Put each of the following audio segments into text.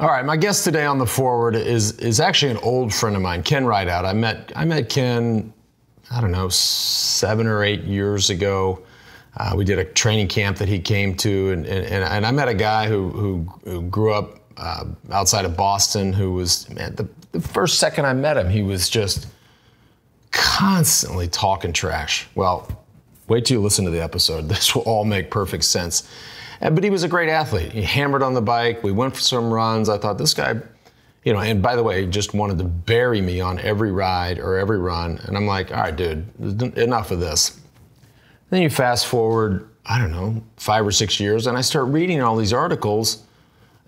All right, my guest today on the forward is is actually an old friend of mine, Ken Rideout. I met I met Ken, I don't know, seven or eight years ago. Uh, we did a training camp that he came to, and, and, and I met a guy who, who, who grew up uh, outside of Boston who was, man, the, the first second I met him, he was just constantly talking trash. Well, wait till you listen to the episode. This will all make perfect sense. But he was a great athlete. He hammered on the bike. We went for some runs. I thought this guy, you know, and by the way, just wanted to bury me on every ride or every run. And I'm like, all right, dude, enough of this. Then you fast forward, I don't know, five or six years, and I start reading all these articles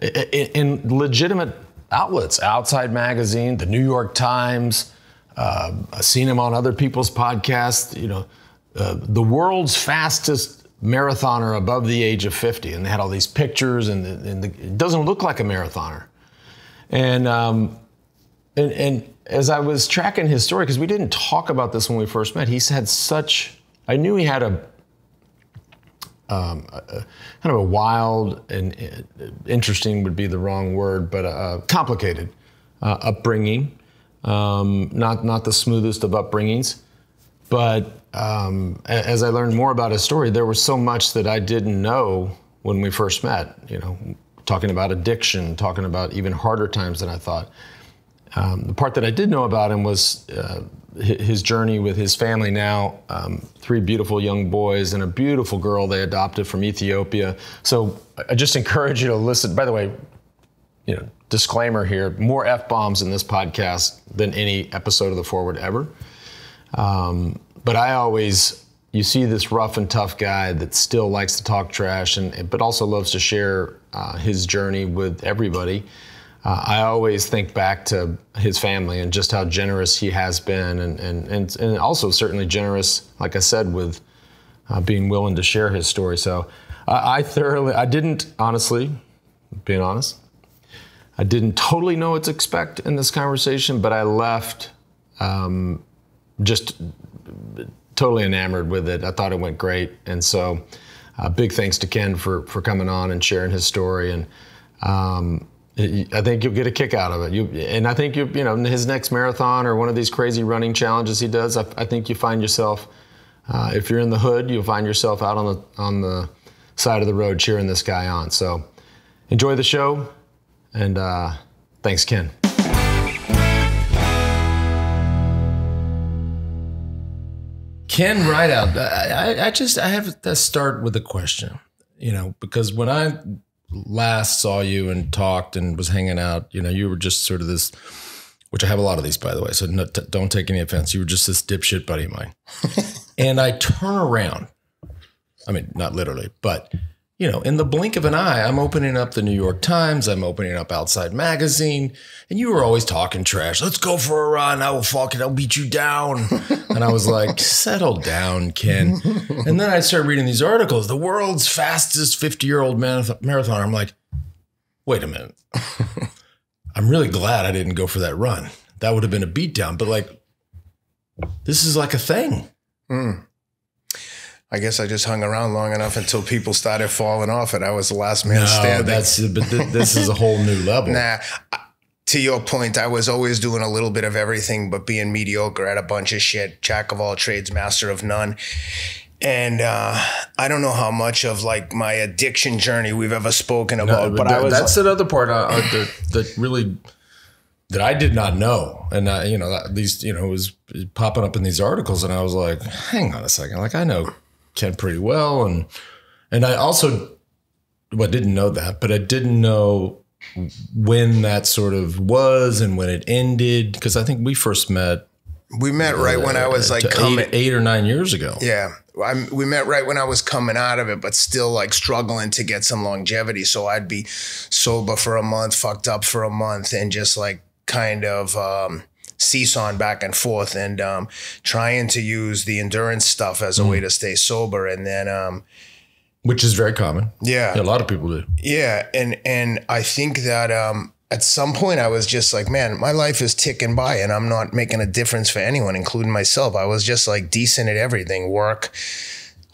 in legitimate outlets, Outside Magazine, the New York Times. Uh, I've seen him on other people's podcasts. You know, uh, the world's fastest marathoner above the age of 50, and they had all these pictures, and, the, and the, it doesn't look like a marathoner. And, um, and, and as I was tracking his story, because we didn't talk about this when we first met, he had such. I knew he had a um, a, kind of a wild and uh, interesting would be the wrong word, but complicated uh, upbringing. Um, not not the smoothest of upbringings, but um, as I learned more about his story, there was so much that I didn't know when we first met. You know, talking about addiction, talking about even harder times than I thought. Um, the part that I did know about him was uh, his journey with his family now um, three beautiful young boys and a beautiful girl they adopted from Ethiopia. So I just encourage you to listen. By the way, you know, disclaimer here more F bombs in this podcast than any episode of The Forward ever. Um, but I always, you see this rough and tough guy that still likes to talk trash, and but also loves to share uh, his journey with everybody uh, I always think back to his family and just how generous he has been, and and and, and also certainly generous, like I said, with uh, being willing to share his story. So uh, I thoroughly, I didn't honestly, being honest, I didn't totally know what to expect in this conversation, but I left um, just totally enamored with it. I thought it went great, and so uh, big thanks to Ken for for coming on and sharing his story and. Um, I think you'll get a kick out of it. You and I think you you know his next marathon or one of these crazy running challenges he does. I, I think you find yourself uh, if you're in the hood, you'll find yourself out on the on the side of the road cheering this guy on. So enjoy the show, and uh, thanks, Ken. Ken Rideout. I, I just I have to start with a question, you know, because when I last saw you and talked and was hanging out, you know, you were just sort of this, which I have a lot of these, by the way. So no, t- don't take any offense. You were just this dipshit buddy of mine. and I turn around. I mean, not literally, but you know, in the blink of an eye, I'm opening up the New York Times, I'm opening up Outside Magazine, and you were always talking trash. Let's go for a run. I will fucking, I'll beat you down. and I was like, settle down, Ken. And then I started reading these articles, the world's fastest 50 year old marathon. I'm like, wait a minute. I'm really glad I didn't go for that run. That would have been a beatdown, but like, this is like a thing. Mm. I guess I just hung around long enough until people started falling off, and I was the last man no, standing. That's but th- this is a whole new level. nah, to your point, I was always doing a little bit of everything, but being mediocre at a bunch of shit, jack of all trades, master of none. And uh, I don't know how much of like my addiction journey we've ever spoken about, no, but, I was. That's another part uh, uh, that, that really that I did not know, and uh, you know these you know was popping up in these articles, and I was like, hang on a second, like I know Ken pretty well, and and I also well, I didn't know that, but I didn't know when that sort of was and when it ended because I think we first met. We met right uh, when I was like coming eight, eight, or nine years ago. Yeah, I, we met right when I was coming out of it, but still like struggling to get some longevity. So I'd be sober for a month, fucked up for a month, and just like kind of um, seesawing back and forth and um, trying to use the endurance stuff as a mm. way to stay sober. And then, um, which is very common. Yeah. yeah. a lot of people do. Yeah, and and I think that um, at some point I was just like, man, my life is ticking by, and I'm not making a difference for anyone, including myself. I was just like decent at everything, work,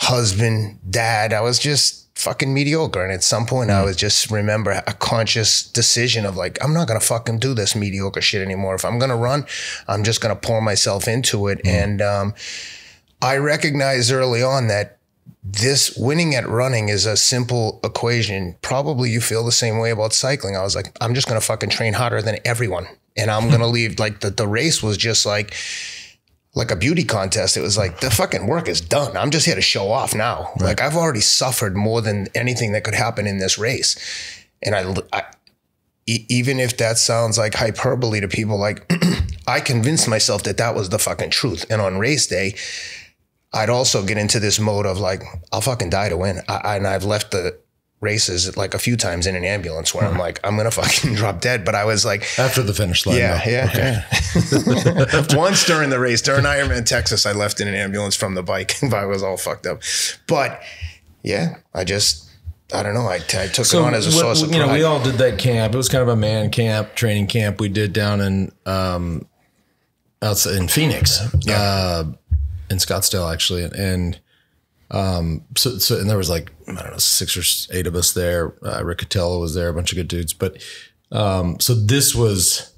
husband, dad. I was just fucking mediocre. And at some point, I mm. was just remember a conscious decision of like, I'm not gonna fucking do this mediocre shit anymore. If I'm gonna run, I'm just gonna pour myself into it. Mm. And um, I recognized early on that this winning at running is a simple equation. Probably you feel the same way about cycling. I was like, I'm just gonna fucking train harder than everyone, and I'm hmm. gonna leave. Like the the race was just like like a beauty contest. It was like the fucking work is done. I'm just here to show off now. Like I've already suffered more than anything that could happen in this race, and I, even if that sounds like hyperbole to people, like I convinced myself that that was the fucking truth. And on race day, I'd also get into this mode of like I'll fucking die to win. I, and I've left the races like a few times in an ambulance where I'm like I'm gonna fucking drop dead. But I was like After the finish line. yeah, yeah, yeah. Once during the race, during Ironman Texas, I left in an ambulance from the bike, but I was all fucked up. But yeah, I just, I don't know. I, I took it on as a what- source of you know, we all did that camp. It was kind of a man camp, training camp we did down in um, outside in Phoenix, uh, in Scottsdale actually, and um, so so and there was like I don't know six or eight of us there. Uh, Riccitello was there, a bunch of good dudes. But um, so this was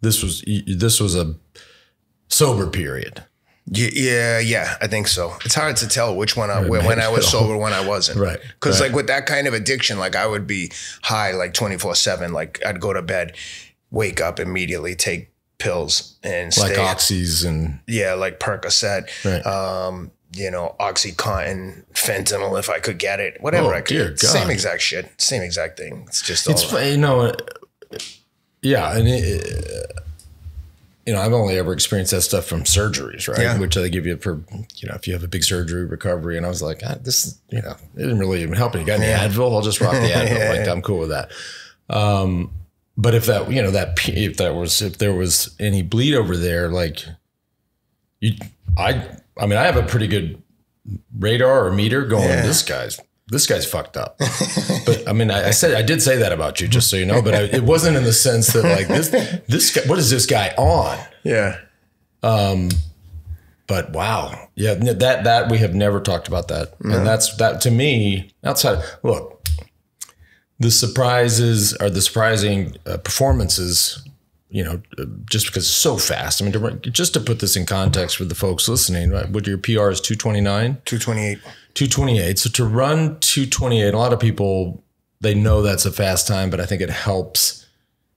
this was this was a sober period. Yeah, yeah, I think so. It's hard to tell which one I, when, when I was sober, when I wasn't. Right, Because right. like with that kind of addiction, like I would be high like twenty four seven. Like I'd go to bed, wake up immediately, take pills, and Like stay. oxys and yeah, like Percocet. Right. Um, you know, OxyContin, fentanyl, if I could get it, whatever Oh, I could. Same exact shit, same exact thing. It's just It's all. you know, yeah, and it, you know, I've only ever experienced that stuff from surgeries, right? Yeah. Which they give you for you know, if you have a big surgery recovery. And I was like, ah, this, you know, it didn't really even help me. You got any Advil? I'll just rock the Advil. Like I'm cool with that. Um, but if that, you know, that if that was if there was any bleed over there, like you, I, I mean, I have a pretty good radar or meter going. This guy's this guy's fucked up. but I mean, I, I said I did say that about you, just so you know. But I, it wasn't in the sense that like this this guy. What is this guy on? yeah. But wow, yeah, that that we have never talked about that, and that's that to me. Outside, look, the surprises are the surprising uh, performances. You know, just because it's so fast. I mean, to, just to put this in context with the folks listening, right? What your PR is two twenty nine. 228. 228. So to run 228, a lot of people they know that's a fast time, but I think it helps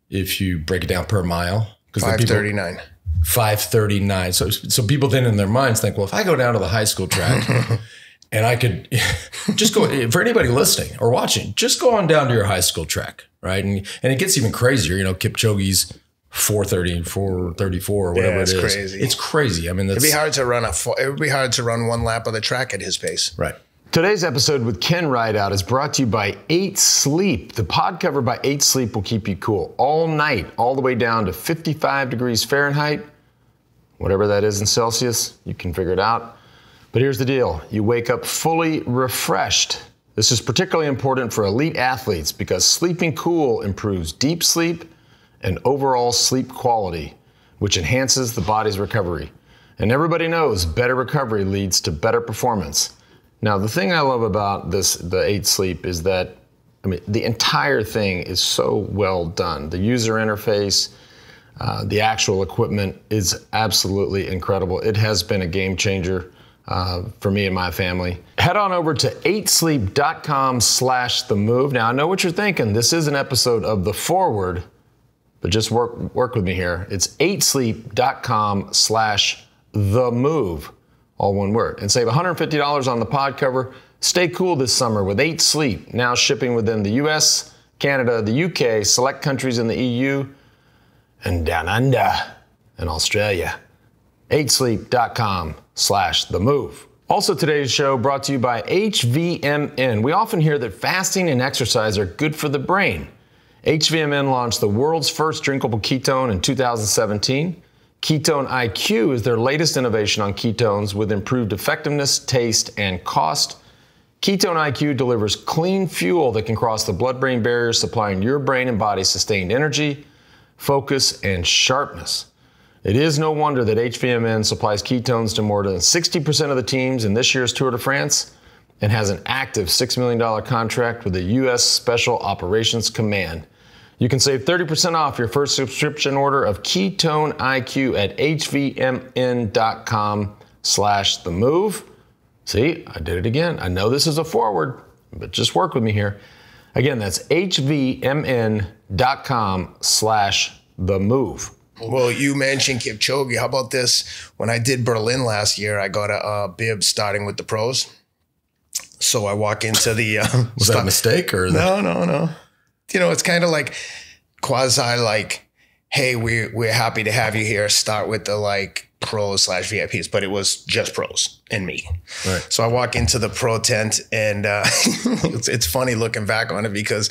if you break it down per mile because 539. 539. So so people then in their minds think, well, if I go down to the high school track and I could just go for anybody listening or watching, just go on down to your high school track, right? And and it gets even crazier. You know, Kipchoge's 430, and 434, or whatever Yeah, it's it is. crazy. It's crazy. I mean, that's It'd be hard to run a. fo- It would be hard to run one lap of the track at his pace. right. Today's episode with Ken Rideout is brought to you by 8 Sleep. The pod cover by 8 Sleep will keep you cool all night, all the way down to 55 degrees Fahrenheit. Whatever that is in Celsius, you can figure it out. But here's the deal you wake up fully refreshed. This is particularly important for elite athletes because sleeping cool improves deep sleep and overall sleep quality, which enhances the body's recovery. And everybody knows better recovery leads to better performance. Now, the thing I love about this, the eight sleep, is that I mean, the entire thing is so well done. The user interface, uh, the actual equipment is absolutely incredible. It has been a game changer uh, for me and my family. Head on over to 8sleep.com slash the move. Now, I know what you're thinking. This is an episode of The Forward, but just work, work with me here. It's 8sleep.com slash the move, all one word. And save $150 on the pod cover. Stay cool this summer with 8 Sleep, now shipping within the US, Canada, the UK, select countries in the EU, and down under in Australia. 8sleep.com slash the move. Also, today's show brought to you by HVMN. We often hear that fasting and exercise are good for the brain. HVMN launched the world's first drinkable ketone in 2017. Ketone IQ is their latest innovation on ketones with improved effectiveness, taste, and cost. Ketone IQ delivers clean fuel that can cross the blood brain barrier, supplying your brain and body sustained energy, focus, and sharpness. It is no wonder that HVMN supplies ketones to more than 60% of the teams in this year's Tour de France. And has an active $6 million contract with the U.S. Special Operations Command. You can save 30% off your first subscription order of Ketone IQ at hvmn.com slash the move. See, I did it again. I know this is a forward, but just work with me here. Again, that's hvmn.com slash the move. Well, you mentioned Kipchoge. How about this? When I did Berlin last year, I got a, uh bib starting with the pros. So I walk into the. Uh, Was that a mistake or? No, no, no. You know, it's kind of like quasi like, hey, we we're happy to have you here. Start with the like pros slash VIPs, but it was just pros and me. Right. So I walk into the pro tent, and uh, it's it's funny looking back on it because.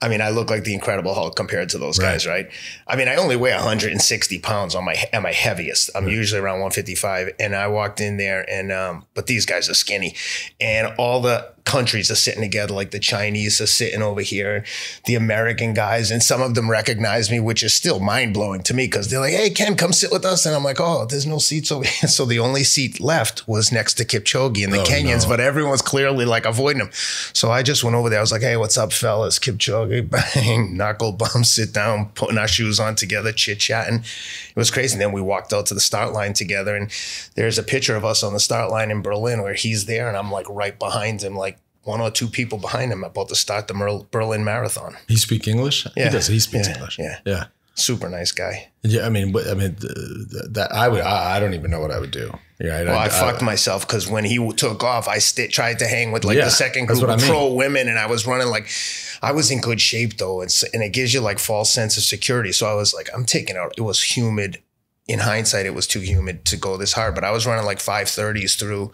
I mean, I look like the Incredible Hulk compared to those guys, right? I mean, I only weigh 160 pounds on my at my heaviest. I'm usually around 155, and I walked in there, and um, but these guys are skinny, and all the countries are sitting together. Like the Chinese are sitting over here, the American guys, and some of them recognize me, which is still mind blowing to me because they're like, "Hey, Ken, come sit with us," and I'm like, "Oh, there's no seats over here." So the only seat left was next to Kipchoge and the Oh, Kenyans, no. but everyone's clearly like avoiding him. So I just went over there. I was like, "Hey, what's up, fellas?" Kipchoge, bang, knuckle bump, sit down, putting our shoes on together, chit chatting. It was crazy. And then we walked out to the start line together, and there's a picture of us on the start line in Berlin where he's there, and I'm like right behind him, like one or two people behind him, about to start the Berlin Marathon. He speak English? Yeah. He does. He speaks Yeah. English. Yeah. Yeah. Super nice guy. Yeah. I mean, but- I mean, th- th- that I would. I, I don't even know what I would do. Yeah. Well, I, fucked myself because when he took off, I st- tried to hang with like Yeah, the second group of I mean. pro women, and I was running like I was in good shape though, and, and it gives you like false sense of security. So I was like, I'm taking out. It was humid. In hindsight, it was too humid to go this hard, but I was running like 530s through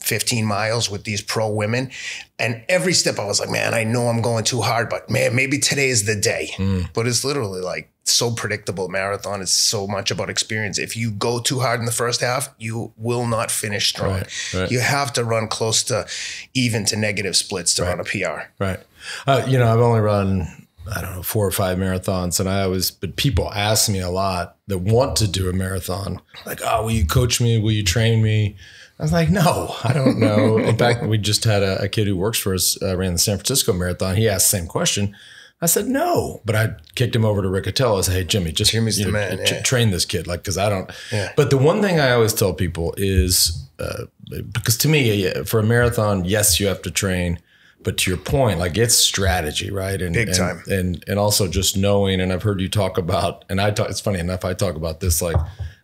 15 miles with these pro women. And every step I was like, man, I know I'm going too hard, but man, maybe today is the day. Mm. But it's literally like so predictable. Marathon is so much about experience. If you go too hard in the first half, you will not finish strong. Right, right. You have to run close to even to negative splits to run a PR. Right. Uh, you know, I've only run, I don't know, four or five marathons. And I always, but people ask me a lot that want to do a marathon, like, oh, will you coach me? Will you train me? I was like, no, I don't know. In fact, we just had a, a kid who works for us, uh, ran the San Francisco Marathon. He asked the same question. I said, no. But I kicked him over to Riccitello. I said, hey, Jimmy, just Jimmy's the know, man, yeah. train this kid. Like, because I don't. Yeah. But the one thing I always tell people is uh, because to me, for a marathon, yes, you have to train. But to your point, like it's strategy, right? And, Big and- time. and and also just knowing. And I've heard you talk about, and I talk. It's funny enough, I talk about this like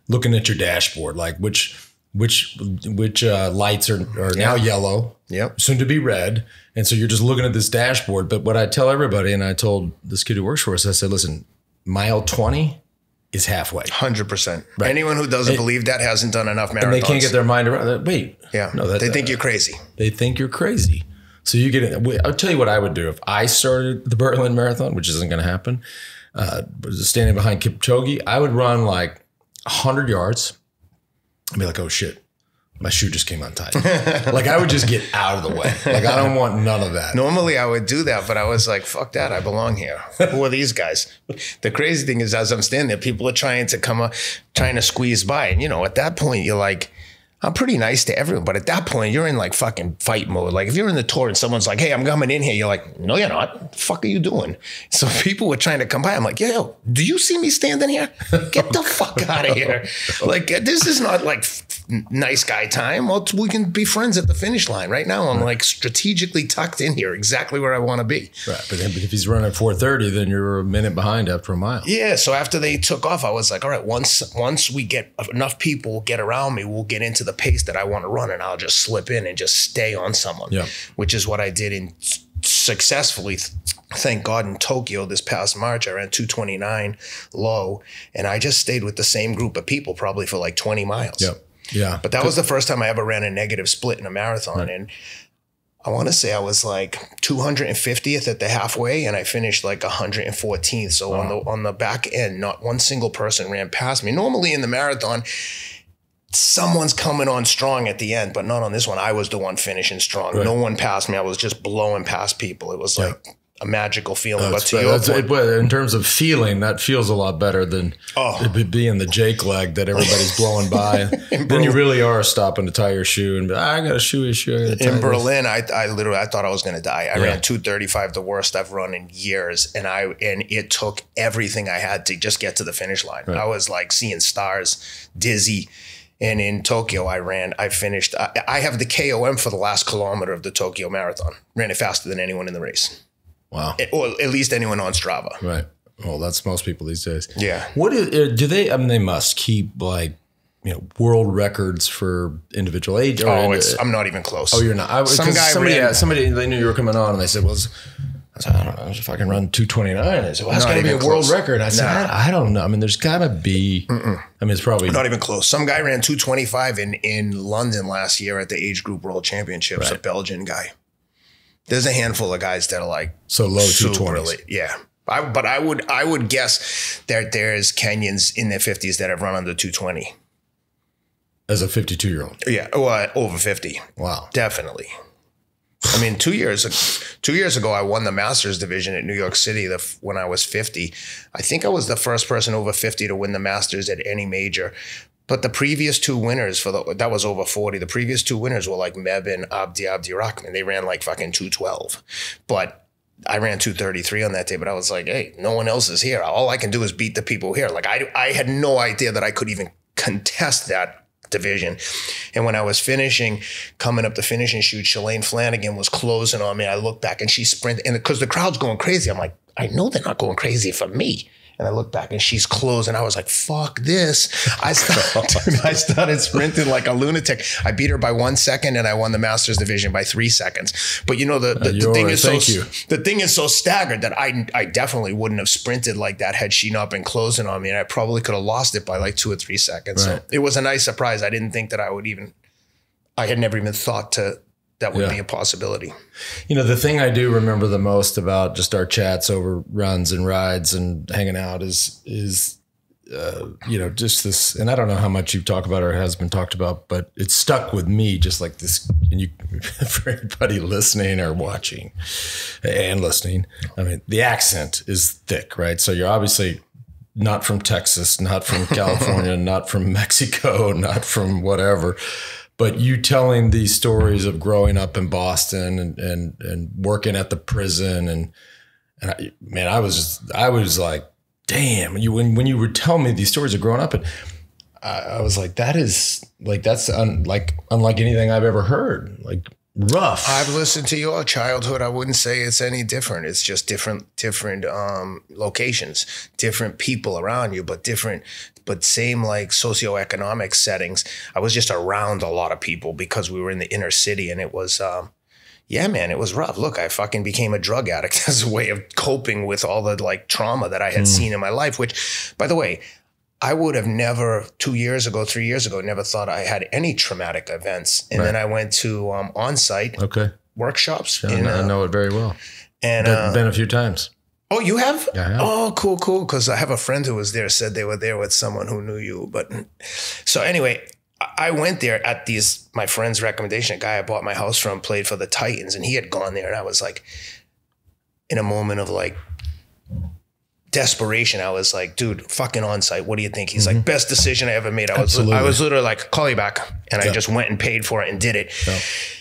looking at your dashboard, like which which which uh, lights are are now yellow, Yep. soon to be red, and so you're just looking at this dashboard. But what I tell everybody, and I told this kid who works for us, I said, listen, mile twenty is halfway. 100%. Anyone who doesn't believe that hasn't done enough marathons. And they can't get their mind around that. Wait, Yeah. no, that, they think you're crazy. they think you're crazy. So you get it. I'll tell you what I would do if I started the Berlin Marathon, which isn't going to happen. Uh, standing behind Kipchoge, I would run like 100 yards and be like, "Oh shit, my shoe just came untied." like I would just get out of the way. Like I don't want none of that. Normally I would do that, but I was like, fuck that. I belong here. Who are these guys? The crazy thing is, as I'm standing there, people are trying to come up, trying to squeeze by. And, you know, at that point, you're like, I'm pretty nice to everyone. But at that point, you're in like fucking fight mode. Like if you're in the tour and someone's like, hey, I'm coming in here, you're like, no, you're not. What the fuck are you doing? So people were trying to come by. I'm like, yo, do you see me standing here? Get the fuck out of here. Like, this is not like nice guy time. Well, we can be friends at the finish line. Right now, I'm like strategically tucked in here, exactly where I want to be. Right, but then- but if he's running 4:30, then you're a minute behind after a mile. Yeah. So after they took off, I was like, all right, once once we get enough people get around me, we'll get into the pace that I want to run, and I'll just slip in and just stay on someone. Yeah. Which is what I did in successfully. Thank God in Tokyo this past March, I ran 229 low, and I just stayed with the same group of people probably for like 20 miles. Yep. Yeah. But that was the first time I ever ran a negative split in a marathon. And I want to say I was like 250th at the halfway and I finished like 114th. So on the on the back end, not one single person ran past me. Normally in the marathon, someone's coming on strong at the end, but not on this one. I was the one finishing strong. No one passed me. I was just blowing past people. It was like a magical feeling. but That's to right. your That's- it- in terms of feeling, that feels a lot better than Oh. being the Jake leg that everybody's blowing by. then you really are stopping to tie your shoe and be, ah, I got a shoe issue. I gotta tie in this." Berlin, I, I literally I thought I was gonna die. I Yeah. ran two thirty five, the worst I've run in years, and I and it took everything I had to just get to the finish line. I was like seeing stars, dizzy. And in Tokyo, I ran. I finished. I, I have the KOM for the last kilometer of the Tokyo Marathon. Ran it faster than anyone in the race, Wow. or at least anyone on Strava. Right. Well, that's most people these days. Yeah. What is, uh, do they? I mean, they must keep like you know world records for individual age. Or Oh, it's. I'm not even close. oh, you're not. I, Some guy somebody, ran- uh, somebody they knew you were coming on, and they said, "Well." I said, I don't know. I was can run 229. I said, well, that's got to be a even world record. I said, Nah. I, I don't know. I mean, there's got to be. I mean, it's probably Not even close. Some guy ran 225 in, in London last year at the age group world championships, a Belgian guy. There's a handful of guys that are like so low super 220s. Yeah. I, but I would I would guess that there's Kenyans in their 50s that have run under 220. as a 52 year old. Yeah, well, over 50. Wow. Definitely. I mean, two years two years ago, I won the Masters division at New York City. The, when I was fifty, I think I was the first person over fifty to win the Masters at any major. But the previous two winners for the that was over forty. The previous two winners were like Meb and Abdi Abdirahman. They ran like fucking two twelve, but I ran 233 on that day, but I was like, hey, no one else is here. All I can do is beat the people here. Like I, I had no idea that I could even contest that division. And when I was finishing, coming up the finishing chute, Shalane Flanagan was closing on me. I looked back and she sprinted, and because the crowd's going crazy, I'm like, I know they're not going crazy for me. And I looked back and she's closed. And I was like, fuck this. I started, I started sprinting like a lunatic. I beat her by one second and I won the Masters division by three seconds. But you know, the, the, the thing right. is so you. the thing is so staggered that I I definitely wouldn't have sprinted like that had she not been closing on me, and I probably could have lost it by like two or three seconds. Right. So it was a nice surprise. I didn't think that I would even. I had never even thought to that would Yeah. be a possibility. You know, the thing I do remember the most about just our chats over runs and rides and hanging out is is uh, you know just this. And I don't know how much you've talked about or has been talked about, but it stuck with me just like this. And you, for anybody listening or watching and listening, I mean, the accent is thick, right? So you're obviously not from Texas, not from California, not from Mexico, not from whatever. But you telling these stories of growing up in Boston and and, and working at the prison and and I, man, I was just, I was like, damn. You when when you were telling me these stories of growing up, and I, I was like, that is like that's un, like unlike anything I've ever heard. Like rough. I've listened to your childhood. I wouldn't say it's any different. It's just different, different um, locations, different people around you, but different, but same like socioeconomic settings. I was just around a lot of people because we were in the inner city, and it was, um, yeah, man, it was rough. Look, I fucking became a drug addict as a way of coping with all the like trauma that I had seen in my life. Which, by the way. I would have never two years ago, three years ago, never thought I had any traumatic events. And then I went to um, on-site okay, workshops. I, in, know, I uh, know it very well. and Been, uh, been a few times. Oh, you have? Yeah, have. Oh, cool, cool. Because I have a friend who was there. Said they were there with someone who knew you. But so anyway, I- went there at these my friend's recommendation. A guy I bought my house from played for the Titans, and he had gone there, and I was like, in a moment of like desperation, I was like, dude, fucking on site. What do you think? He's like, best decision I ever made. I was Mm-hmm. I was literally like, call you back, and I just went and paid for it and did it.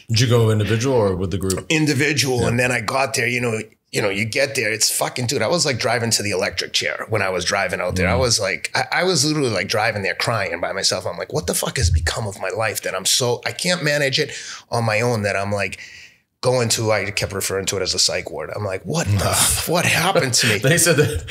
Did you go individual or with the group? individual. And then I got there, you know, you know, you get there, it's fucking dude. I was like driving to the electric chair when I was driving out there. I was like, I, I was literally like driving there crying by myself. I'm like, what the fuck has become of my life that I'm so I can't manage it on my own that I'm like going to I kept referring to it as a psych ward. I'm like, what the, what happened to me? They said that.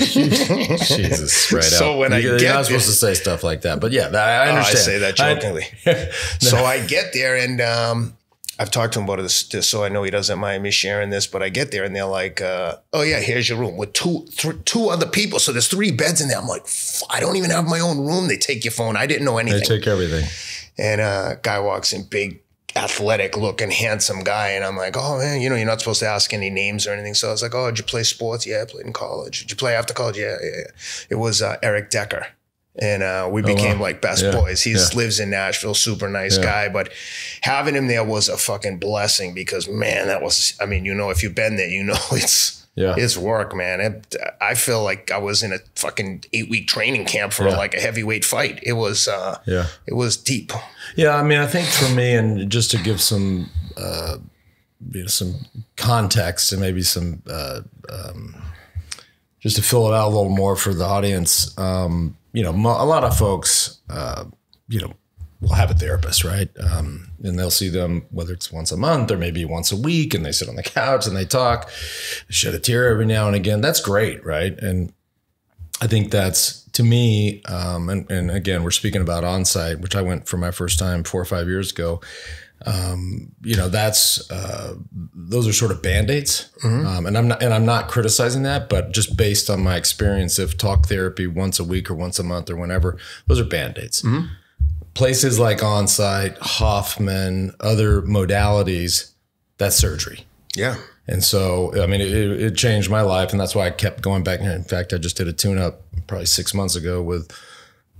Jesus, right So out. when I you, are get not supposed there- to say stuff like that, but yeah, that, I Oh, I say that I- jokingly. so I get there and um, I've talked to him about this, this, so I know he doesn't mind me sharing this. But I get there and they're like, uh, "Oh yeah, here's your room with two th- two other people." So there's three beds in there. I'm like, "F- I don't even have my own room. They take your phone. I didn't know anything. they take everything. and uh, guy walks in, big, athletic looking, handsome guy, and I'm like, "Oh man, you know, you're not supposed to ask any names or anything." So I was like, "Oh, did you play sports? Yeah, I played in college. Did you play after college? Yeah, yeah, yeah." It was uh, Eric Decker. And uh, we became wow. like best Yeah, boys. He yeah. lives in Nashville, super nice Yeah. guy. But having him there was a fucking blessing because man, that was. I mean, you know, if you've been there, you know it's Yeah. it's work, man. It, I feel like I was in a fucking eight week training camp for like a heavyweight fight. It was uh, Yeah. it was deep. Yeah, I mean, I think for me, and just to give some, uh, you know, some context and maybe some, uh, um, just to fill it out a little more for the audience. Um, you know, a lot of folks, uh, you know, will have a therapist, right? Um, and they'll see them whether it's once a month or maybe once a week, and they sit on the couch and they talk, shed a tear every now and again. That's great, right? And I think that's to me, um, and, and again, we're speaking about onsite, which I went for my first time four or five years ago. Um, you know, that's uh, those are sort of band aids, um, and I'm not and I'm not criticizing that, but just based on my experience of talk therapy once a week or once a month or whenever, those are band aids. Places like onsite, Hoffman, other modalities, that's surgery. Yeah. And so, I mean, it, it changed my life, and that's why I kept going back. In fact, I just did a tune-up probably six months ago with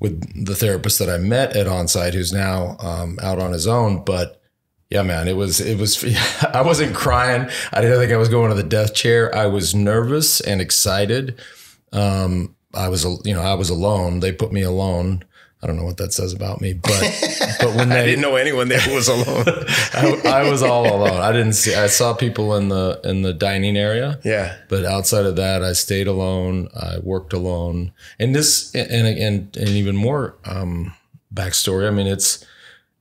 with the therapist that I met at onsite, who's now um, out on his own. But yeah, man, it was it was. I wasn't crying. I didn't think I was going to the death chair. I was nervous and excited. Um, I was, you know, I was alone. They put me alone. I don't know what that says about me, but but when they I didn't know anyone there was alone. I, I was all alone. I didn't see. I saw people in the in the dining area. yeah. But outside of that, I stayed alone. I worked alone. And this, and and and even more um, backstory. I mean, it's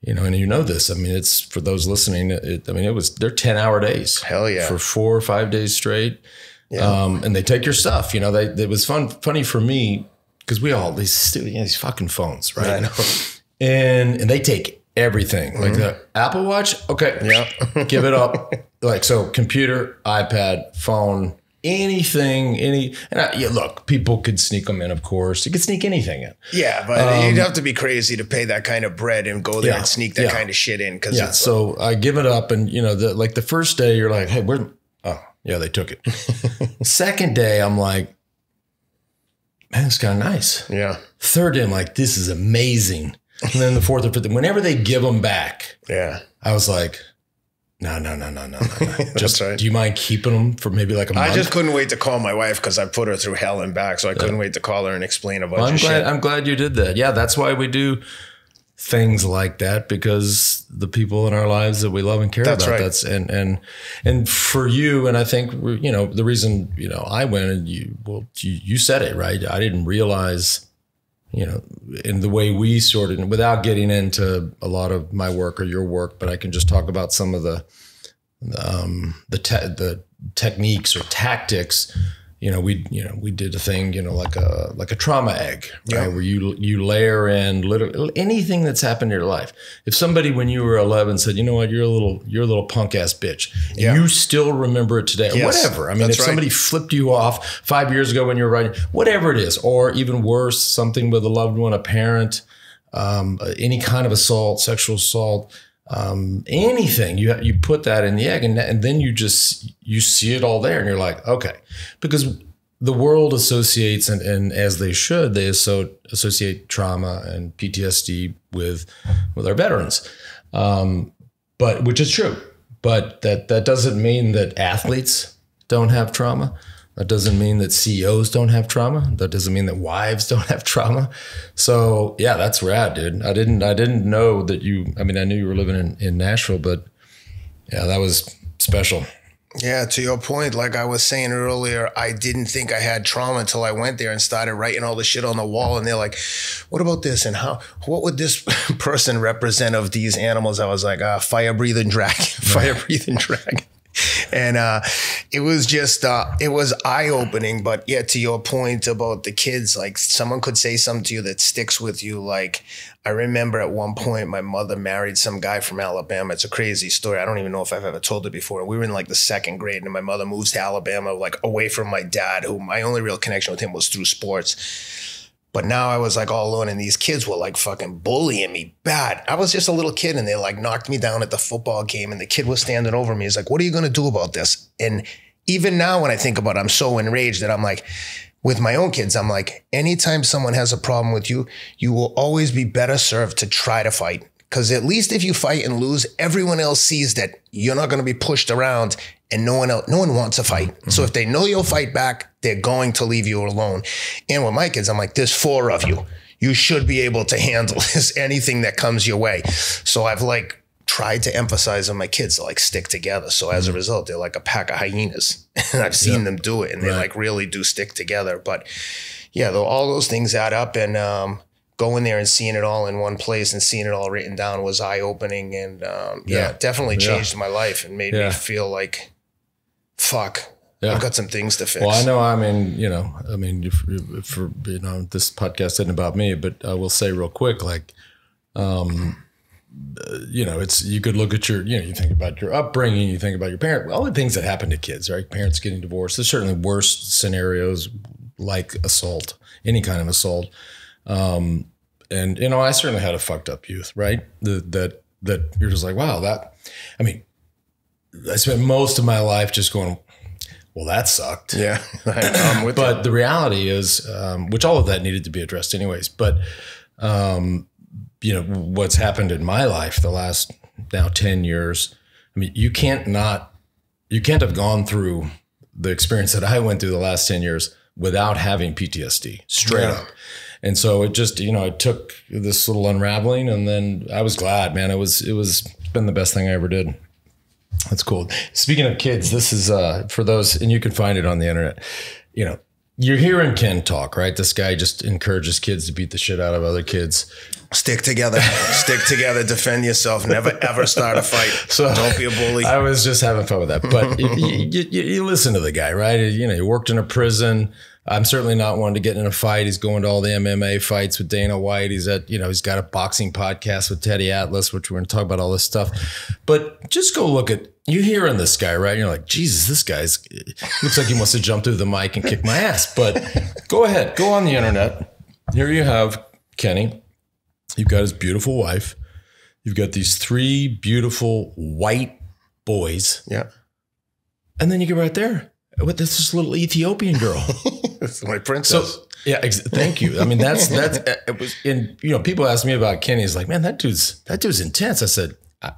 you know, and you know this. I mean, it's for those listening. It, I mean, it was they're ten hour days. Hell yeah. For four or five days straight. Um, and they take your stuff. You know, they it was fun funny for me because we all these you know, these fucking phones, right? And and they take everything like the apple watch okay Yeah. give it up like so computer ipad phone anything any and I, yeah, look people could sneak them in of course. You could sneak anything in. Yeah, but you'd have to be crazy to pay that kind of bread and go there Um, Yeah, and sneak that yeah. kind of shit in because yeah it's so i give it up and you know the like the first day you're like hey where oh yeah they took it. Second day i'm like man it's kind of nice. Yeah, third day i'm like this is amazing. And then the fourth or fifth whenever they give them back yeah. I was like, no, no, no, no, no, no. no. Just, right. do you mind keeping them for maybe like a month? I just couldn't wait to call my wife because I put her through hell and back, so I couldn't wait to call her and explain a bunch I'm of glad. shit. I'm glad you did that. Yeah, that's why we do things like that because the people in our lives that we love and care That's about. right. That's and and and for you, and I think you know the reason you know I went and you well you, you said it right. I didn't realize. You know, in the way we sort of, without getting into a lot of my work or your work, but I can just talk about some of the um, the te- the techniques or tactics. You know, we you know we did a thing, you know, like a like a trauma egg, right? Yeah. Where you you layer in literally anything that's happened in your life. If somebody when you were 11 said, you know what, you're a little you're a little punk ass bitch, and Yeah. you still remember it today, Yes, whatever. I mean, that's if right. somebody flipped you off five years ago when you were writing, whatever it is, or even worse, something with a loved one, a parent, um, any kind of assault, sexual assault, um, anything. You you put that in the egg, and, and then you just you see it all there, and you're like, okay, because the world associates, and, and as they should, they asso- associate trauma and PTSD with with our veterans, um, but which is true. But that that doesn't mean that athletes don't have trauma. That doesn't mean that CEOs don't have trauma. That doesn't mean that wives don't have trauma. So yeah, that's rad, dude. I didn't I didn't know that you I mean I knew you were living in, in Nashville, but yeah, that was special. Yeah, to your point, like I was saying earlier, I didn't think I had trauma until I went there and started writing all the shit on the wall. And they're like, "What about this? And how? What would this person represent of these animals?" I was like, "Ah, fire breathing dragon, fire breathing dragon." And uh, it was just, uh, it was eye opening. But yeah, to your point about the kids, like someone could say something to you that sticks with you. Like I remember at one point, my mother married some guy from Alabama. It's a crazy story. I don't even know if I've ever told it before. We were in like the second grade, and my mother moves to Alabama, like away from my dad, who my only real connection with him was through sports. But now I was like all alone, and these kids were like fucking bullying me bad. I was just a little kid, and they like knocked me down at the football game, and the kid was standing over me. He's like, "What are you gonna do about this?" And even now, when I think about it, I'm so enraged that I'm like, with my own kids, I'm like, anytime someone has a problem with you, you will always be better served to try to fight. Because at least if you fight and lose, everyone else sees that you're not going to be pushed around, and no one else, no one wants a fight. Mm-hmm. So if they know you'll fight back, they're going to leave you alone. And with my kids, I'm like, there's four of you. You should be able to handle this anything that comes your way. So I've like tried to emphasize on my kids to like stick together. So as a mm-hmm. result, they're like a pack of hyenas, and I've seen yeah. them do it, and they like really do stick together. But yeah, though all those things add up, and um, going there and seeing it all in one place and seeing it all written down was eye opening, and um, yeah. yeah. definitely changed yeah. my life and made me feel like, fuck. I've got some things to fix. Well, I know. I mean, you know, I mean, for you know, this podcast isn't about me, but I will say real quick, like, um, you know, it's you could look at your, you know, you think about your upbringing, you think about your parent, all the things that happen to kids, right? Parents getting divorced. There's certainly worse scenarios like assault, any kind of assault. Um, and you know, I certainly had a fucked up youth, right? The, that that you're just like, wow, that. I mean, I spent most of my life just going, well, that sucked. Yeah, but you. the reality is, um, which all of that needed to be addressed, anyways. But um, you know what's happened in my life the last now 10 years i mean you can't not you can't have gone through the experience that i went through the last 10 years without having ptsd straight yeah. up and so it just you know it took this little unraveling and then i was glad man it was it was been the best thing i ever did that's cool speaking of kids this is uh for those and you can find it on the internet you know you're hearing Ken talk, right? This guy just encourages kids to beat the shit out of other kids. Stick together, stick together, defend yourself. Never ever start a fight. So don't be a bully. I was just having fun with that, but you, you, you, you, listen to the guy, right? You know, he worked in a prison. I'm certainly not one to get in a fight. He's going to all the MMA fights with Dana White. He's at, you know, he's got a boxing podcast with Teddy Atlas, which we're going to talk about all this stuff. But just go look at you hear hearing this guy, right? You're like, Jesus, this guy's looks like he wants to jump through the mic and kick my ass. But go ahead, go on the internet. Here you have Kenny. You've got his beautiful wife. You've got these three beautiful white boys. Yeah. And then you get right there with this little Ethiopian girl. That's my princess. So, yeah, ex- thank you. I mean, that's that's uh, it was in you know people ask me about Kenny. He's like, man, that dude's that dude's intense. I said, I,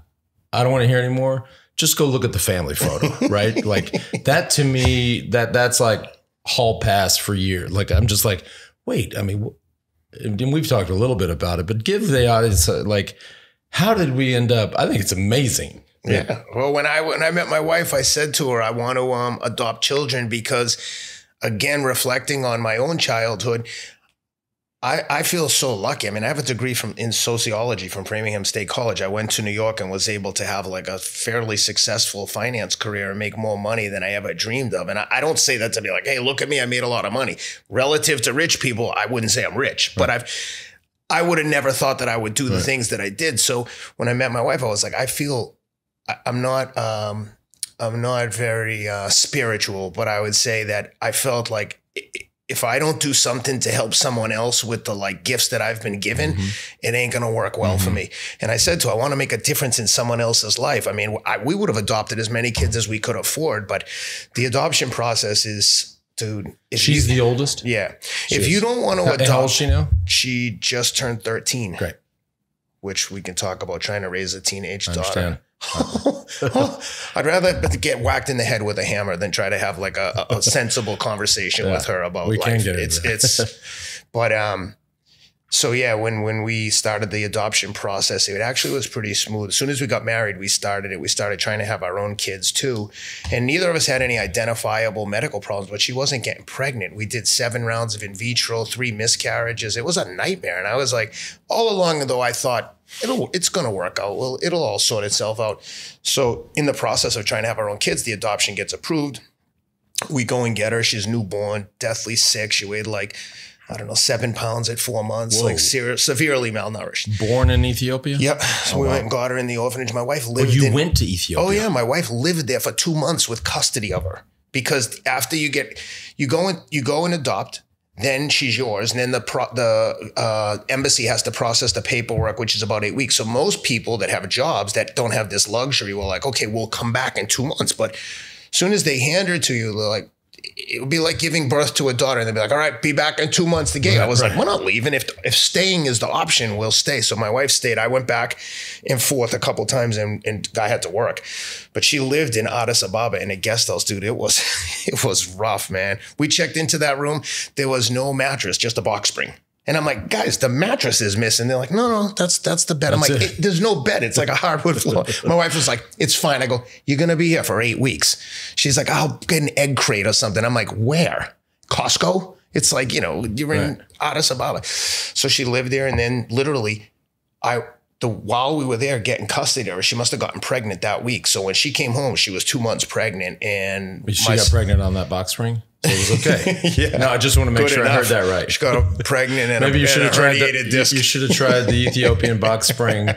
I don't want to hear anymore. Just go look at the family photo, right? like that to me, that that's like hall pass for years. Like I'm just like, wait. I mean, and we've talked a little bit about it, but give the audience a, like, how did we end up? I think it's amazing yeah. Well, when I when I met my wife, I said to her, I want to um, adopt children because, again, reflecting on my own childhood, I, I feel so lucky. I mean, I have a degree from in sociology from Framingham State College. I went to New York and was able to have like a fairly successful finance career and make more money than I ever dreamed of. And I, I don't say that to be like, hey, look at me, I made a lot of money. Relative to rich people, I wouldn't say I'm rich, right. but I've I would have never thought that I would do the right. things that I did. So when I met my wife, I was like, I feel I'm not um, I'm not very uh, spiritual, but I would say that I felt like if I don't do something to help someone else with the like gifts that I've been given, mm-hmm. it ain't gonna work well mm-hmm. for me. And I said to, her, I want to make a difference in someone else's life. I mean, I, we would have adopted as many kids as we could afford, but the adoption process is, dude. She's you, the oldest. Yeah. She if is. you don't want to adopt, how old she now? She just turned thirteen. Great. Which we can talk about trying to raise a teenage daughter. I'd rather get whacked in the head with a hammer than try to have like a, a sensible conversation yeah, with her about we life. Can get it's it's, but um, so yeah, when when we started the adoption process, it actually was pretty smooth. As soon as we got married, we started it. We started trying to have our own kids too, and neither of us had any identifiable medical problems. But she wasn't getting pregnant. We did seven rounds of in vitro, three miscarriages. It was a nightmare, and I was like, all along though, I thought it'll it's going to work out. Well, it'll all sort itself out. So in the process of trying to have our own kids, the adoption gets approved. We go and get her. She's newborn, deathly sick. She weighed like I don't know, seven pounds at four months, Whoa. like ser- severely malnourished. Born in Ethiopia? Yep. So oh, we wow. went and got her in the orphanage. My wife oh, lived. Oh, you in, went to Ethiopia? Oh yeah, my wife lived there for two months with custody of her because after you get, you go and you go and adopt then she's yours. And then the pro- the uh, embassy has to process the paperwork, which is about eight weeks. So most people that have jobs that don't have this luxury will like, okay, we'll come back in two months. But as soon as they hand her to you, they're like, it would be like giving birth to a daughter and they'd be like, all right, be back in two months to gay. I was like, we're not leaving. If if staying is the option, we'll stay. So my wife stayed. I went back and forth a couple times and, and I had to work. But she lived in Addis Ababa in a guest house, dude. It was it was rough, man. We checked into that room. There was no mattress, just a box spring. And I'm like, guys, the mattress is missing. They're like, no, no, that's that's the bed. I'm like, it. there's no bed. It's like a hardwood floor. My wife was like, it's fine. I go, you're gonna be here for eight weeks. She's like, I'll get an egg crate or something. I'm like, where? Costco? It's like, you know, you're in Right. Addis Ababa. So she lived there and then literally I the while we were there getting custody of her, she must have gotten pregnant that week. So when she came home, she was two months pregnant and She got pregnant on that box spring, so it was okay. Yeah. No, I just want to make Good sure I heard that right. She got pregnant and Maybe a, you should have tried. The, disc. you should have tried the Ethiopian box spring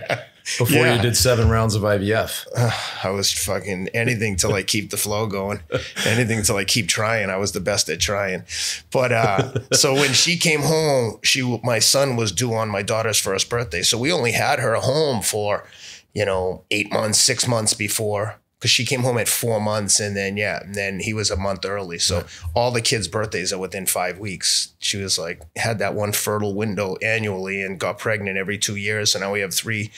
before Yeah. you did seven rounds of IVF. I was fucking anything to like keep the flow going, anything to like keep trying. I was the best at trying. But uh, so when she came home, she my son was due on my daughter's first birthday, so we only had her home for you know eight months, six months before. Because she came home at four months, and then yeah, and then he was a month early. So all the kids' birthdays are within five weeks. She was like had that one fertile window annually, and got pregnant every two years. So now we have three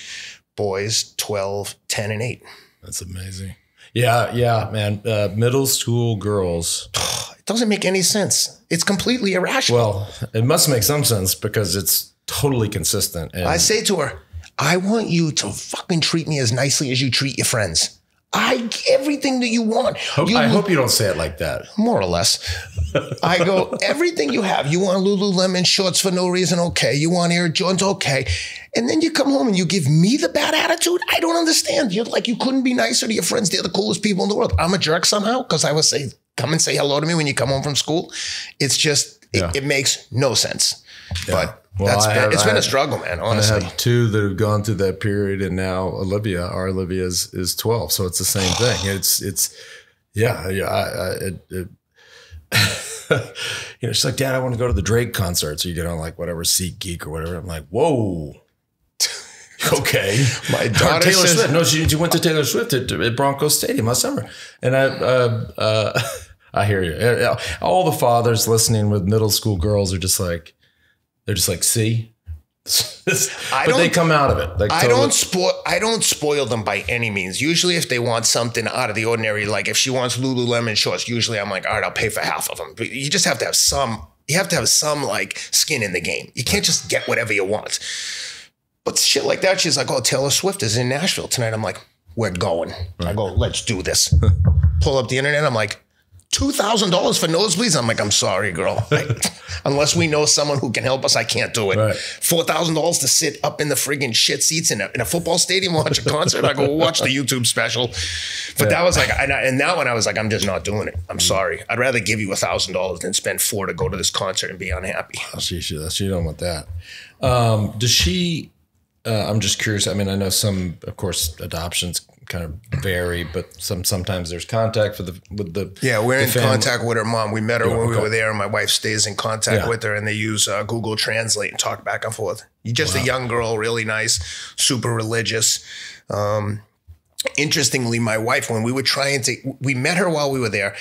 boys 12 10 and 8 That's amazing. Yeah, yeah, man. Uh, middle school girls. It doesn't make any sense. It's completely irrational. Well, it must make some sense because it's totally consistent. And I say to her, I want you to fucking treat me as nicely as you treat your friends. I everything that you want. hope, You- I hope you don't say it like that. more or less. I go, everything you have. You want Lululemon shorts for no reason? Okay. You want Air Jordans? Okay. And then you come home and you give me the bad attitude? I don't understand. You're like, you couldn't be nicer to your friends. They're the coolest people in the world. I'm a jerk somehow because I would say, come and say hello to me when you come home from school. It's just, Yeah. it makes no sense. But Well, that's been, have- it's been a struggle, man, Honestly, I have two that have gone through that period, and now Olivia, our Olivia is is twelve, so it's the same thing. It's it's yeah, yeah. I, I, it, it, you know, she's like, Dad, I want to go to the Drake concert. So you get on like whatever SeatGeek or whatever. I'm like, whoa. Okay, My Or daughter Taylor says- Swift. No, she, she went to Taylor Swift at, at Broncos Stadium last summer, and I, uh, uh, I hear you. All the fathers listening with middle school girls are just like, they're just like, see, I but they come out of it. Like I totally- don't spoil. I don't spoil them by any means. Usually, if they want something out of the ordinary, like if she wants Lululemon shorts, usually I'm like, all right, I'll pay for half of them. But you just have to have some. You have to have some like skin in the game. You can't just get whatever you want. But shit like that, she's like, oh, Taylor Swift is in Nashville tonight. I'm like, we're going. I go, let's do this. Pull up the internet. I'm like. Two thousand dollars for nosebleeds. I'm like, I'm sorry, girl. I- unless we know someone who can help us, I can't do it. Right. Four thousand dollars to sit up in the friggin' shit seats in a, in a football stadium watch a concert. I go watch the YouTube special. But that was like, and, I, and that one I was like, I'm just not doing it. I'm sorry. I'd rather give you a thousand dollars than spend four to go to this concert and be unhappy. She, she, she don't want that. Um, does she? Uh, I'm just curious. I mean, I know some, of course, adoptions kind of vary, but some sometimes there's contact for the with the Yeah, we're the in family. contact with her mom. We met her when we were there, and my wife stays in contact Yeah. with her, and they use uh, Google Translate and talk back and forth. You're just a young girl, really nice, super religious. Um, interestingly, my wife, when we were trying to, we met her while we were there,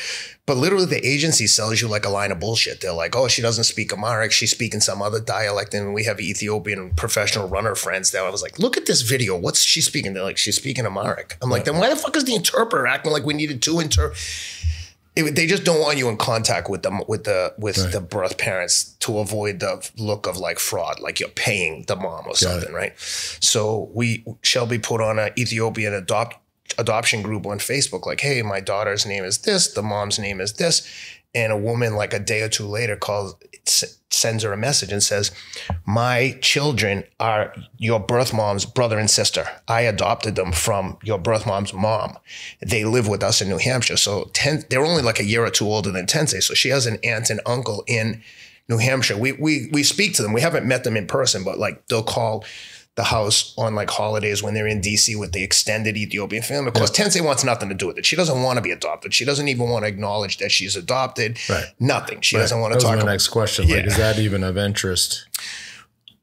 but literally the agency sells you like a line of bullshit. They're like, oh, she doesn't speak Amharic, she's speaking some other dialect, and we have Ethiopian professional runner friends that I was like, look at this video. What's she speaking? They're like, she's speaking Amharic. I'm like, then why the fuck is the interpreter acting like we needed two inter? It, they just don't want you in contact with them with the with the birth parents to avoid the look of like fraud, like you're paying the mom or something, right? So we Shelby put on an Ethiopian adopt adoption group on Facebook, like, hey, my daughter's name is this, the mom's name is this, and a woman like a day or two later calls sends her a message and says, my children are your birth mom's brother and sister. I adopted them from your birth mom's mom. They live with us in New Hampshire. So ten, they're only like a year or two older than Tensei. So she has an aunt and uncle in New Hampshire. We we we speak to them. We haven't met them in person, but like they'll call the house on like holidays when they're in DC with the extended Ethiopian family. Of course, Tensei wants nothing to do with it. She doesn't want to be adopted. She doesn't even want to acknowledge that she's adopted. Right. Nothing. She doesn't want That to was talk my about next question. Like, is that even of interest?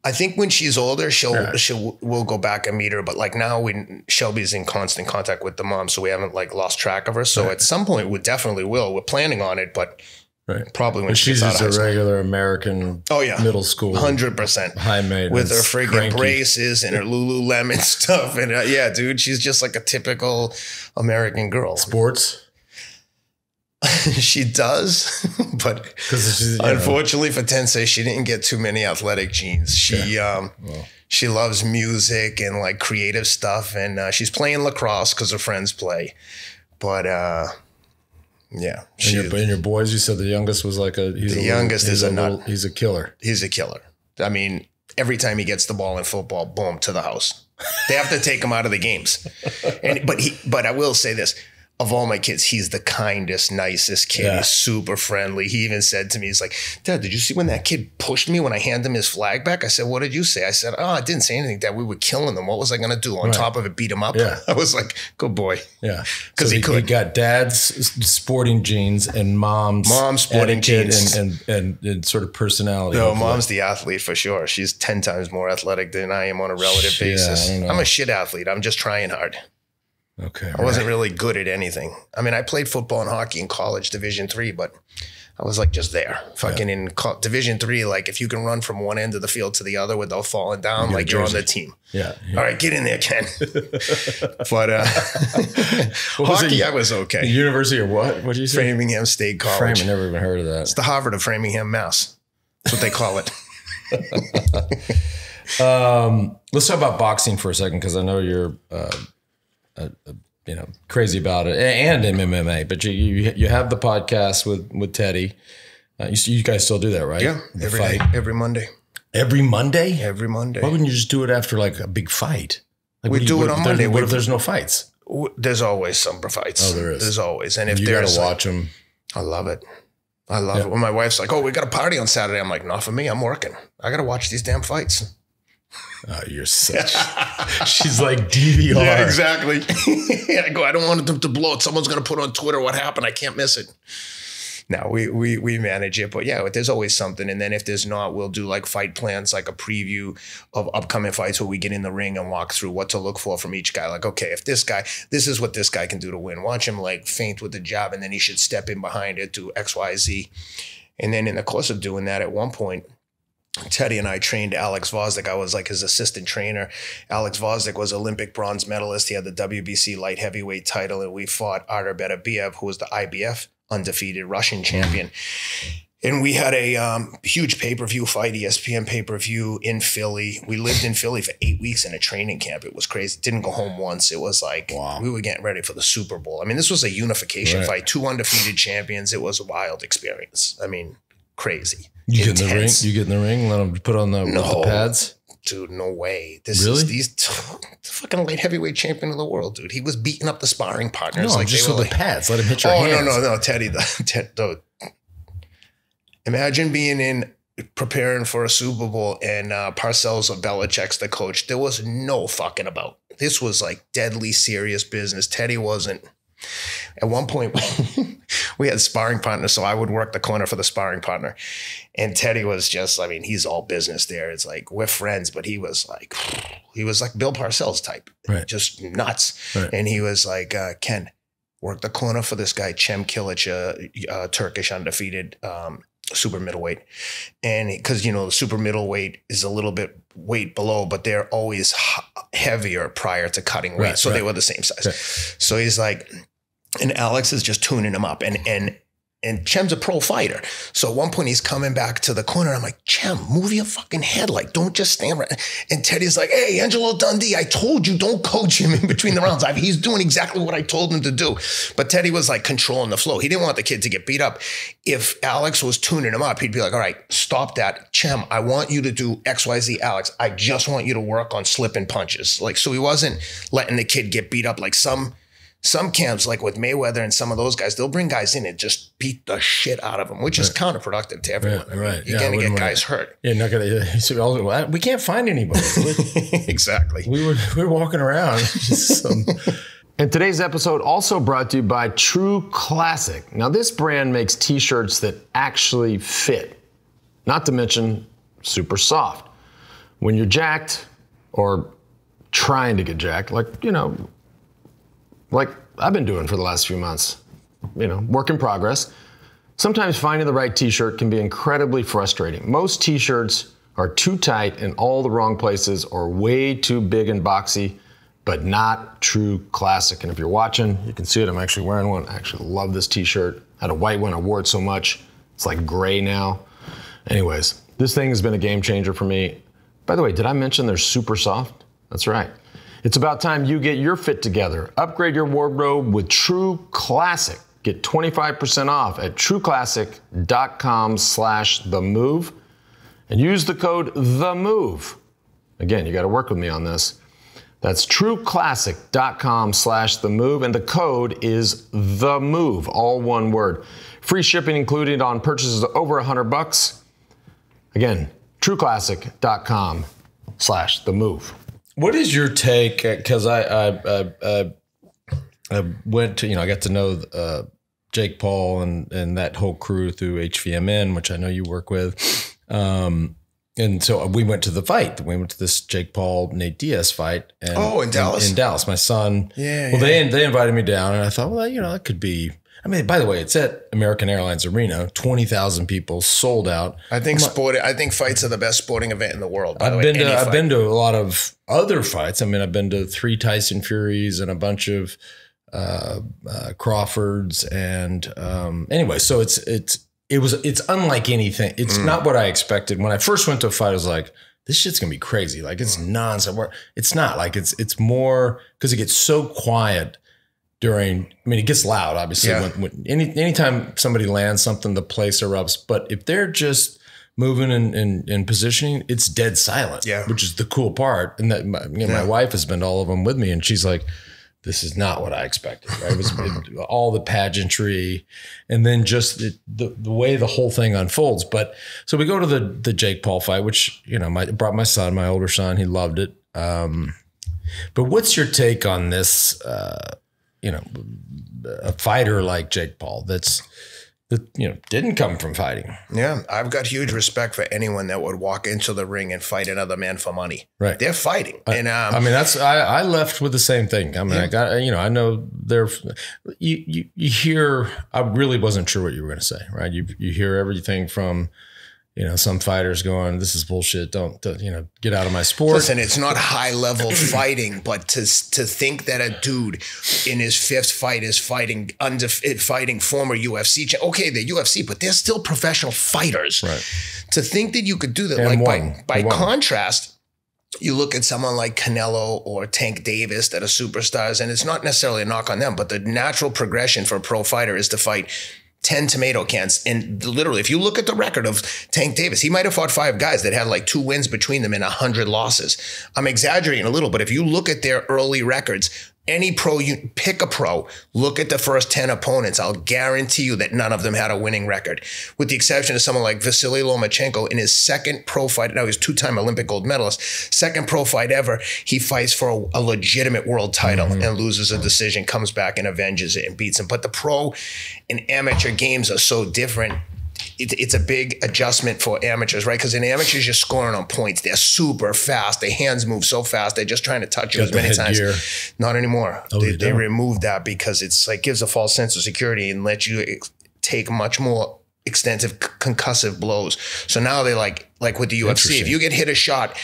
I think when she's older, she'll she'll we'll go back and meet her. But like now, we Shelby's in constant contact with the mom, so we haven't like lost track of her. So at some point, we definitely will. We're planning on it, but Right. probably when But she she's just a regular American Oh yeah, middle school. hundred percent. high maintenance. with her friggin' cranky. braces and her Lululemon stuff, and uh, yeah, dude, she's just like a typical American girl. Sports. she does, but she's know, unfortunately for Tensei, she didn't get too many athletic genes. She um, she loves music and like creative stuff, and uh, she's playing lacrosse because her friends play. But uh, yeah, and your, and your boys, you said the youngest was like a he's The a youngest little, is he's a nut. he's a killer. he's a killer. I mean, every time he gets the ball in football, boom to the house. They have to take him out of the games. And but he but I will say this. Of all my kids, he's the kindest, nicest kid. Yeah. He's super friendly. He even said to me, he's like, Dad, did you see when that kid pushed me when I handed him his flag back? I said, What did you say? I said, Oh, I didn't say anything, Dad. We were killing them. What was I gonna do? On top of it, beat him up? Yeah. I was like, Good boy. Yeah, 'Cause So he could. got dad's sporting genes and mom's Mom's sporting genes. and, and, and and sort of personality. No, hopefully. mom's the athlete for sure. She's 10 times more athletic than I am on a relative Yeah, basis. I'm a shit athlete. I'm just trying hard. Okay. I wasn't really good at anything. I mean, I played football and hockey in college, Division three, but I was like just there, fucking in co- Division three. Like if you can run from one end of the field to the other without falling down, like you're on the team. Yeah. All right, get in there, Ken. but uh, was hockey? I was okay. University or what? What did you say? Framingham State College. I never even heard of that. It's the Harvard of Framingham, Mass. That's what they call it. Um, let's talk about boxing for a second because I know you're, uh, uh, uh, you know, crazy about it and MMA. But you you, you have the podcast with with Teddy. Uh, you, you guys still do that, right? Yeah, The every fight day, every Monday, every Monday. every Monday. Why wouldn't you just do it after like a big fight? Like, We do you- it on Monday. What if there's no fights? There's always some fights. Oh, there is. There's always, and if You there's to like- watch them. I love it. I love it. When my wife's like, "Oh, we got a party on Saturday," I'm like, "Not for me. I'm working. I got to watch these damn fights." Oh, you're such. she's like DVR. Yeah, exactly. I go. I don't want them to blow it. Someone's gonna put on Twitter what happened. I can't miss it. No, we we we manage it, but yeah, there's always something. And then if there's not, we'll do like fight plans, like a preview of upcoming fights where we get in the ring and walk through what to look for from each guy. Like, okay, if this guy, this is what this guy can do to win. Watch him like feint with the jab, and then he should step in behind it, do X, Y, Z. And then in the course of doing that, at one point, Teddy and I trained Alex Gvozdyk. I was like his assistant trainer. Alex Gvozdyk was Olympic bronze medalist. He had the WBC light heavyweight title, and we fought Artur Beterbiev, who was the IBF undefeated Russian champion. And we had a um, huge pay per view fight, ESPN pay per view in Philly. We lived in Philly for eight weeks in a training camp. It was crazy. Didn't go home once. It was like Wow. we were getting ready for the Super Bowl. I mean, this was a unification Right. fight, two undefeated champions. It was a wild experience. I mean, crazy. You get in the ring. You get in the ring. Let them put on the, with the pads. dude, no way. This Really? is these the fucking light heavyweight champion of the world, dude. He was beating up the sparring partners No, like just they with were the like, pads. Let him hit your Oh hands. no, no, no, Teddy. The, Ted, the, imagine being in preparing for a Super Bowl and uh, Parcells of Belichick's the coach. There was no fucking about. This was like deadly serious business. Teddy wasn't. At one point, we had sparring partners, so I would work the corner for the sparring partner. And Teddy was just, I mean, he's all business there. It's like we're friends, but he was like, he was like Bill Parcells type, Right. just nuts. Right. And he was like, uh, Ken, work the corner for this guy, Cem Kilic, a, a Turkish undefeated um, super middleweight. And because, you know, the super middleweight is a little bit weight below, but they're always h- heavier prior to cutting weight. Right, so they were the same size. So he's like, and Alex is just tuning him up. And, and, and Cem's a pro fighter. So at one point he's coming back to the corner. I'm like, Cem, move your fucking head. Like, don't just stand right. And Teddy's like, hey, Angelo Dundee, I told you don't coach him in between the rounds. He's doing exactly what I told him to do. But Teddy was like controlling the flow. He didn't want the kid to get beat up. If Alex was tuning him up, he'd be like, all right, stop that. Cem, I want you to do XYZ, Alex. I just want you to work on slipping punches. Like, so he wasn't letting the kid get beat up like some some camps, like with Mayweather and some of those guys, they'll bring guys in and just beat the shit out of them, which is counterproductive to everyone. Right, I right. You're Yeah, going to get guys hurt. Yeah, not gonna. He "Oh, well, we can't find anybody. exactly. we were we were walking around. Some, And today's episode also brought to you by True Classic. Now, this brand makes t shirts that actually fit, not to mention super soft. when you're jacked or trying to get jacked, like, you know, like I've been doing for the last few months, you know, work in progress. Sometimes finding the right t shirt can be incredibly frustrating. Most t shirts are too tight in all the wrong places or way too big and boxy, but not true classic. And if you're watching, you can see it. I'm actually wearing one. I actually love this t shirt. I had a white one, I wore it so much. It's like gray now. Anyways, this thing has been a game changer for me. By the way, did I mention they're super soft? That's right. It's about time you get your fit together. Upgrade your wardrobe with True Classic. Get 25% off at trueclassic.com slash the move and use the code the move. Again, you got to work with me on this. That's trueclassic.com slash the move, and the code is the move, all one word. Free shipping included on purchases over 100 bucks. Again, trueclassic.com slash the move. What is your take? Because I, I, I, I, went to, you know, I got to know uh, Jake Paul and, and that whole crew through HVMN, which I know you work with. Um, and so we went to the fight. We went to this Jake Paul Nate Diaz fight. And, oh, in Dallas. In, in Dallas, my son. Yeah. Well, yeah. they they invited me down, and I thought, well, you know, that could be I mean, by the way, it's at American Airlines Arena, twenty thousand people, sold out. I think sport. I think fights are the best sporting event in the world. I've the been way, to I've been to a lot of other fights. I mean, I've been to three Tyson Furies and a bunch of uh, uh, Crawfords, and um, anyway, so it's it's it was it's unlike anything. It's mm. not what I expected when I first went to a fight. I was like, this shit's gonna be crazy. Like it's mm. nonsense. It's not like it's it's more because it gets so quiet during I mean it gets loud obviously yeah. when, when any anytime somebody lands something the place erupts. But if they're just moving and, and, and positioning it's dead silent yeah. which is the cool part. And that my, you know, yeah. my wife has been to all of them with me and she's like this is not what I expected right? It was it, all the pageantry and then just the, the, the way the whole thing unfolds. But so we go to the the Jake Paul fight which you know my brought my son my older son he loved it. Um but what's your take on this uh you know, a fighter like Jake Paul that's that you know didn't come from fighting. Yeah, I've got huge respect for anyone that would walk into the ring and fight another man for money. Right, they're fighting, I, and um, I mean that's I, I left with the same thing. I mean, yeah. I got you know I know there. You, you you hear I really wasn't sure what you were going to say. Right, you you hear everything from you know, some fighters going, "This is bullshit. Don't, don't, you know, get out of my sport." Listen, it's not high level fighting, but to to think that a dude in his fifth fight is fighting under fighting former UFC. Okay, they're UFC, but they're still professional fighters. Right. To think that you could do that, and like by by contrast. You look at someone like Canelo or Tank Davis that are superstars, and it's not necessarily a knock on them, but the natural progression for a pro fighter is to fight 10 tomato cans. And literally, if you look at the record of Tank Davis, he might have fought five guys that had like two wins between them and 100 losses. I'm exaggerating a little, but if you look at their early records, any pro, you pick a pro, look at the first 10 opponents. I'll guarantee you that none of them had a winning record, with the exception of someone like Vasily Lomachenko in his second pro fight. Now he's two time Olympic gold medalist, second pro fight ever. He fights for a, a legitimate world title mm-hmm. and loses a decision, comes back and avenges it and beats him. But the pro and amateur games are so different it, it's a big adjustment for amateurs, right? Because in amateurs, you're scoring on points. They're super fast. Their hands move so fast. They're just trying to touch you Got as many times. Gear. Not anymore. Oh, they, they removed that because it's like gives a false sense of security and lets you take much more extensive concussive blows. So now they like like with the UFC, if you get hit a shot,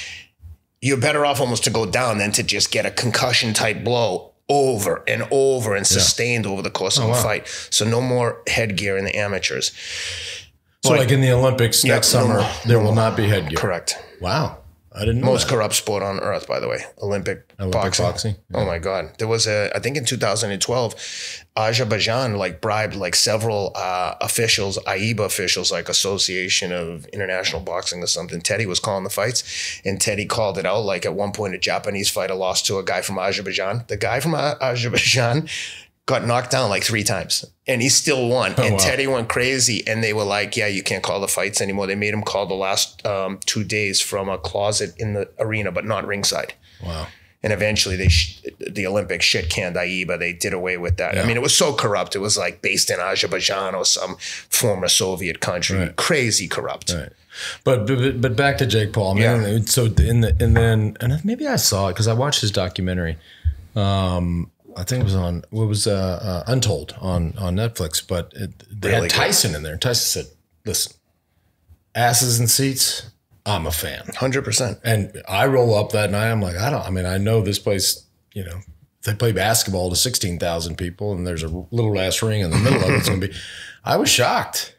you're better off almost to go down than to just get a concussion type blow over and over and sustained yeah. over the course oh, of a wow. fight. So no more headgear in the amateurs. So, like, like in the Olympics next summer, no, there will not be headgear. Correct. Wow. I didn't know most that. corrupt sport on earth, by the way. Olympic, Olympic boxing. boxing. Yeah. Oh my God. There was a, I think in 2012, Azerbaijan like bribed like several uh, officials, AIBA officials, like Association of International Boxing or something. Teddy was calling the fights, and Teddy called it out. Like at one point, a Japanese fighter lost to a guy from Azerbaijan. The guy from Azerbaijan got knocked down like three times and he still won. Oh, and wow. Teddy went crazy and they were like, yeah, you can't call the fights anymore. They made him call the last um, two days from a closet in the arena, but not ringside. Wow. and eventually they sh- the Olympic shit canned Aiba. They did away with that. I mean, it was so corrupt. It was like based in Azerbaijan or some former Soviet country. Right. Crazy corrupt. Right. But, but but back to Jake Paul. Man, Yeah. So in the and then and maybe I saw it because I watched his documentary. Um, I think it was on what was uh, uh, Untold on on Netflix. But it, they Really had good. Tyson in there. Tyson said, "Listen, asses and seats. I'm a fan." Hundred percent. And I roll up that night. I'm like, I don't. I mean, I know this place. You know, they play basketball to sixteen thousand people, and there's a little ass ring in the middle of it. It's gonna be. I was shocked.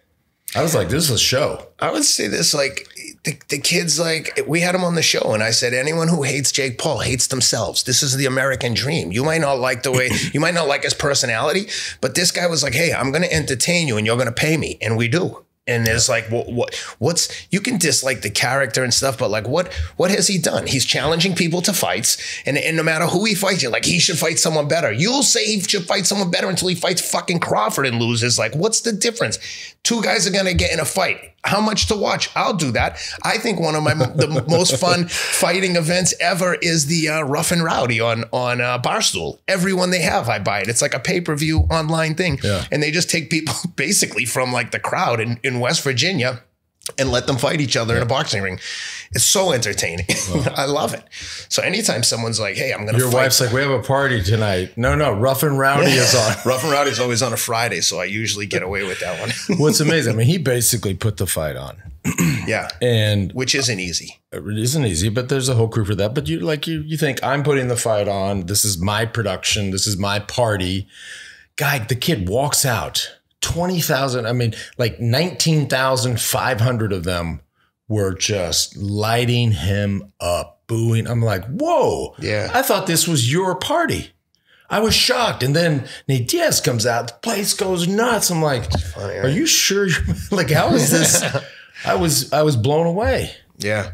I was like, this is a show. I would say this like the, the kids like we had him on the show and I said anyone who hates Jake Paul hates themselves. This is the American dream. You might not like the way you might not like his personality, but this guy was like, "Hey, I'm going to entertain you and you're going to pay me." And we do. And it's like what, what what's you can dislike the character and stuff, but like what what has he done? He's challenging people to fights, and, and no matter who he fights, you're like he should fight someone better. You'll say he should fight someone better until he fights fucking Crawford and loses. Like, what's the difference? Two guys are gonna get in a fight. How much to watch? I'll do that. I think one of my the most fun fighting events ever is the uh, Rough and Rowdy on on uh, Barstool. Everyone they have, I buy it. It's like a pay per view online thing, Yeah. and they just take people basically from like the crowd in, in West Virginia and let them fight each other in a boxing ring. It's so entertaining. I love it. So anytime someone's like, "Hey, I'm gonna," Your fight. wife's like, we have a party tonight. No, no, Rough and Rowdy is on. Rough and Rowdy is always on a Friday, so I usually get away with that one. What's amazing? I mean, he basically put the fight on, yeah, and which isn't easy. it isn't easy. But there's a whole crew for that. But you like you you think I'm putting the fight on. This is my production. This is my party. Guy, the kid walks out. Twenty thousand. I mean, like nineteen thousand five hundred of them were just lighting him up, booing. I'm like, whoa. Yeah. I thought this was your party. I was shocked. And then Nate Diaz comes out, the place goes nuts. I'm like, funny, are you sure? Like, how is this? I was, I was blown away. Yeah,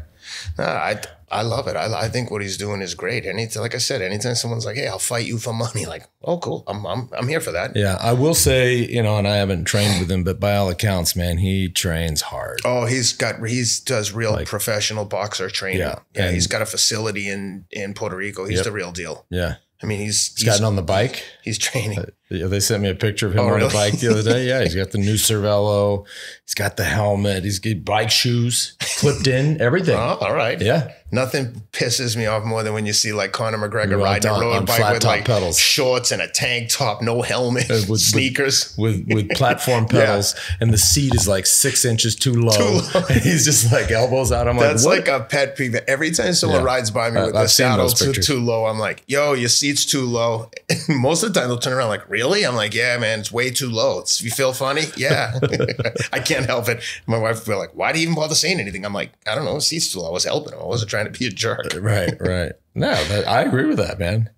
No, I I love it. I, I think what he's doing is great. Any like I said, anytime someone's like, "Hey, I'll fight you for money," like, "Oh, cool, I'm I'm I'm here for that." Yeah. I will say, you know, and I haven't trained with him, but by all accounts, man, he trains hard. Oh, he's got he's does real professional boxer training. Yeah, yeah. and- He's got a facility in in Puerto Rico. He's Yep. the real deal. Yeah. I mean, he's He's gotten on the bike. he's training. Uh, yeah, they sent me a picture of him Oh, on really? the bike the other day. Yeah, he's got the new Cervelo. He's got the helmet. He's got bike shoes clipped in, everything. Oh, all right. Yeah. Nothing pisses me off more than when you see like Conor McGregor You're riding a road on bike with like pedals. shorts and a tank top, no helmet, uh, with- with- sneakers. With with platform pedals, and the seat is like six inches too low. And he's just like elbows out. I'm That's like, like, a pet peeve. Every time someone Yeah. rides by me I- with I've the saddle too, too low, I'm like, yo, your seat's too low. Most of the time they'll turn around like, really? I'm like, yeah, man, it's way too low. It's, you feel funny? Yeah. I can't help it. My wife will be like, why do you even bother saying anything? I'm like, I don't know. The seat's too low. I was helping him. I wasn't trying to be a jerk. right, right. No, that, I agree with that, man.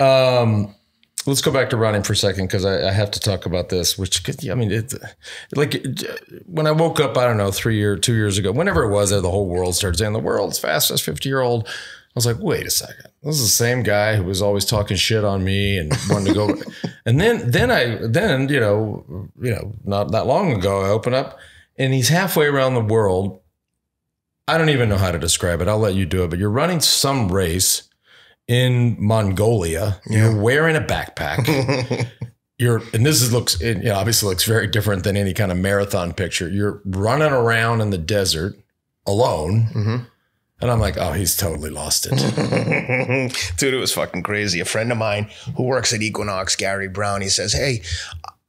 Um, let's go back to running for a second because I, I have to talk about this. Which, I mean, it's like when I woke up, I don't know, three or two years ago, whenever it was, that the whole world started saying the world's fastest fifty year old. I was like, wait a second, this is the same guy who was always talking shit on me and wanted to go. and then, then I, then you know, you know, not that long ago, I open up and he's halfway around the world. I don't even know how to describe it. I'll let you do it. But you're running some race in Mongolia. You're wearing a backpack. you're, and this is looks, it you know, obviously looks very different than any kind of marathon picture. You're running around in the desert alone. Mm-hmm. And I'm like, oh, he's totally lost it. Dude, it was fucking crazy. A friend of mine who works at Equinox, Gary Brown, he says, Hey,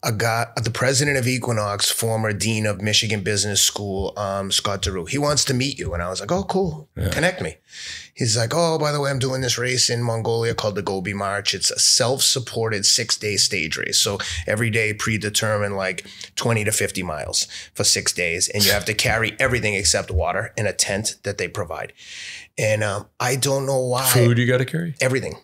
a guy, the president of Equinox, former dean of Michigan Business School, um, Scott DeRue, he wants to meet you. And I was like, Oh, cool. Connect me. He's like, Oh, by the way, I'm doing this race in Mongolia called the Gobi March. It's a self supported six day stage race. So every day predetermined like 20 to 50 miles for six days. And you have to carry everything except water in a tent that they provide. And um, I don't know why. Food you got to carry? Everything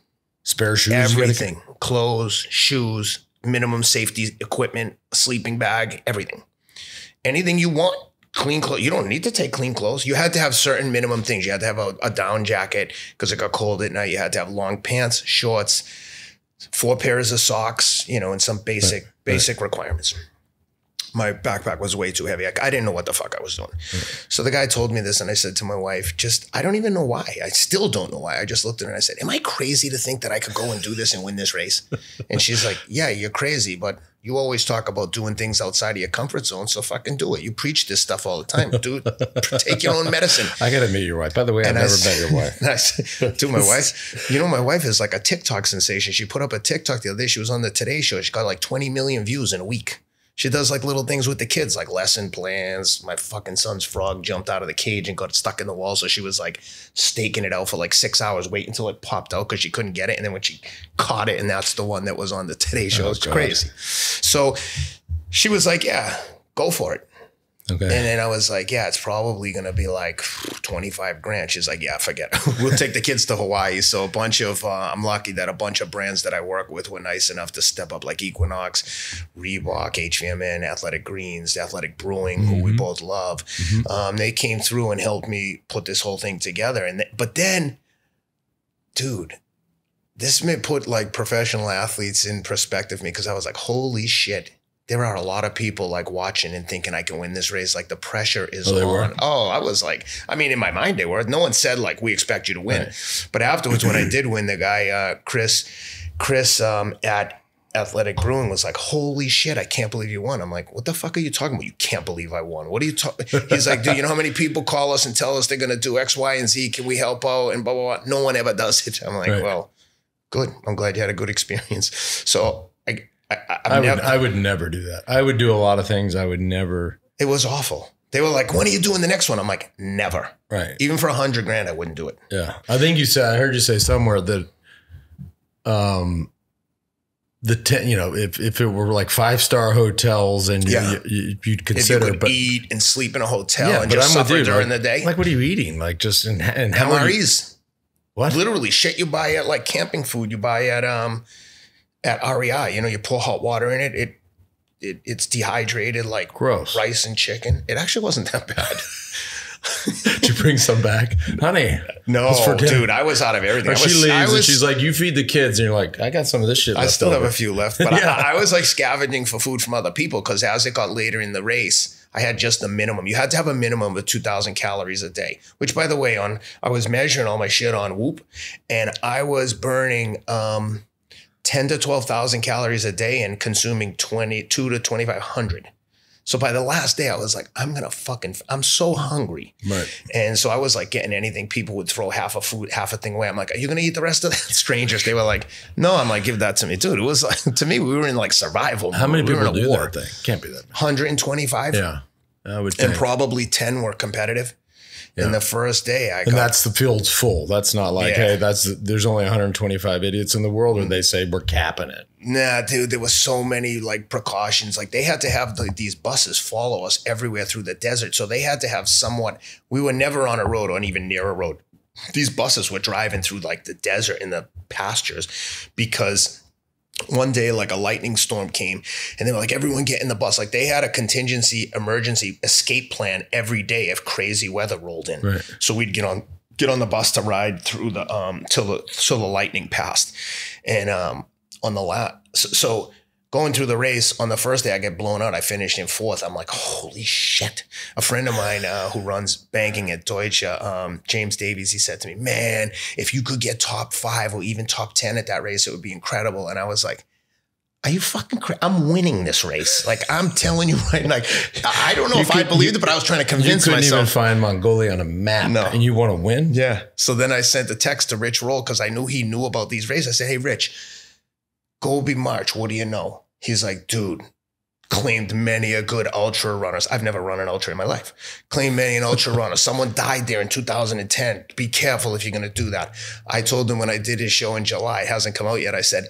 Spare shoes? you gotta carry? everything clothes shoes minimum safety equipment sleeping bag everything. Anything you want clean clothes you don't need to take clean clothes. You had to have certain minimum things. You had to have a, a down jacket because it got cold at night. You had to have long pants shorts four pairs of socks you know and some basic basic requirements my backpack was way too heavy. I, I didn't know what the fuck I was doing. So the guy told me this, and I said to my wife, just, I don't even know why. I still don't know why. I just looked at her and I said, Am I crazy to think that I could go and do this and win this race? And she's like, Yeah, you're crazy, but you always talk about doing things outside of your comfort zone. So fucking do it. You preach this stuff all the time. Dude, take your own medicine. I got to meet your wife. By the way, I've I never met your wife. and I said to my wife, you know, my wife is like a TikTok sensation. She put up a TikTok the other day. She was on the Today Show. She got like 20 million views in a week. She does like little things with the kids, like lesson plans. My fucking son's frog jumped out of the cage and got stuck in the wall. So she was like staking it out for like six hours, waiting until it popped out because she couldn't get it. And then when she caught it, and that's the one that was on the Today Show. Oh, it's God. crazy. So she was like, yeah, go for it. Okay. And then I was like, yeah, it's probably going to be like 25 grand. She's like, yeah, forget it. we'll take the kids to Hawaii. So a bunch of, uh, I'm lucky that a bunch of brands that I work with were nice enough to step up like Equinox, Reebok, HVMN, Athletic Greens, Athletic Brewing, who we both love. Um, they came through and helped me put this whole thing together. And th- But then, dude, this may put like professional athletes in perspective me because I was like, holy shit. There are a lot of people like watching and thinking I can win this race. Like the pressure is Oh, on. Oh, I was like, I mean, in my mind they were. No one said like we expect you to win. But afterwards, when I did win, the guy uh, Chris, Chris um, at Athletic Brewing was like, "Holy shit, I can't believe you won." I'm like, "What the fuck are you talking about? You can't believe I won. What are you talking?" He's like, "Dude, you know how many people call us and tell us they're gonna do X, Y, and Z? Can we help out?" And blah blah blah. No one ever does it. I'm like, Right. "Well, good. I'm glad you had a good experience." So I, would, never, I would never do that. I would do a lot of things. I would never. it was awful. They were like, "When are you doing the next one?" I'm like, "Never." Right. Even for a hundred grand, I wouldn't do it. Yeah. I think you said, I heard you say somewhere that, um, the ten, you know, if, if it were like five star hotels and you, Yeah. you, you, would you consider, could but eat and sleep in a hotel yeah, and just I'm suffer you. during like, the day, Like, what are you eating? Like, just in, and how are you, what? literally shit you buy at like camping food you buy at um at REI. You know, you pour hot water in it. It it it's dehydrated like Gross. rice and chicken. It actually wasn't that bad. Did you bring some back, honey? No, for dude, I was out of everything. She was, leaves I and she's like, "You feed the kids," and you're like, "I got some of this shit." I still have a few left, but Yeah. I, I was like scavenging for food from other people because as it got later in the race, I had just the minimum. You had to have a minimum of 2,000 calories a day, which by the way, on I was measuring all my shit on Whoop and I was burning um, 10 to 12,000 calories a day and consuming 22 to 2,500. So by the last day, I was like, I'm gonna fucking, I'm so hungry. Right. And so I was like getting anything. People would throw half a food, half a thing away. I'm like, are you gonna eat the rest of that? Strangers, they were like, no. I'm like, give that to me, dude. It was like to me, we were in like survival. How many mode. We people in a do war. that thing? Can't be that. many. 125, Yeah, I would and probably 10 were competitive. Yeah. And the first day, I And got that's the field's full. That's not like, Yeah. hey, that's there's only 125 idiots in the world, or they say we're capping it. Nah, dude, there was so many like precautions. Like they had to have like, these buses follow us everywhere through the desert. So they had to have somewhat, we were never on a road or even near a road. These buses were driving through like the desert in the pastures because one day like a lightning storm came and they were like everyone get in the bus. Like they had a contingency emergency escape plan every day if crazy weather rolled in. Right. so we'd get on get on the bus to ride through the um till the till the lightning passed. And um on the lap so, so going through the race on the first day i get blown out i finished in fourth i'm like holy shit a friend of mine uh, who runs banking at deutsche um, james davies he said to me man if you could get top five or even top 10 at that race it would be incredible and i was like are you fucking crazy? I'm winning this race. Like I'm telling you right now. Like I don't know You if I believed you- it, but I was trying to convince You couldn't even find Mongolia on a map, No. and you want to win? Yeah. So then I sent a text to Rich Roll because I knew he knew about these races. I said, Hey, Rich, Gobi March, what do you know? He's like, dude, claimed many a good ultra runners. I've never run an ultra in my life. Claimed many an ultra runner. Someone died there in 2010. Be careful if you're going to do that. I told him when I did his show in July, it hasn't come out yet. I said,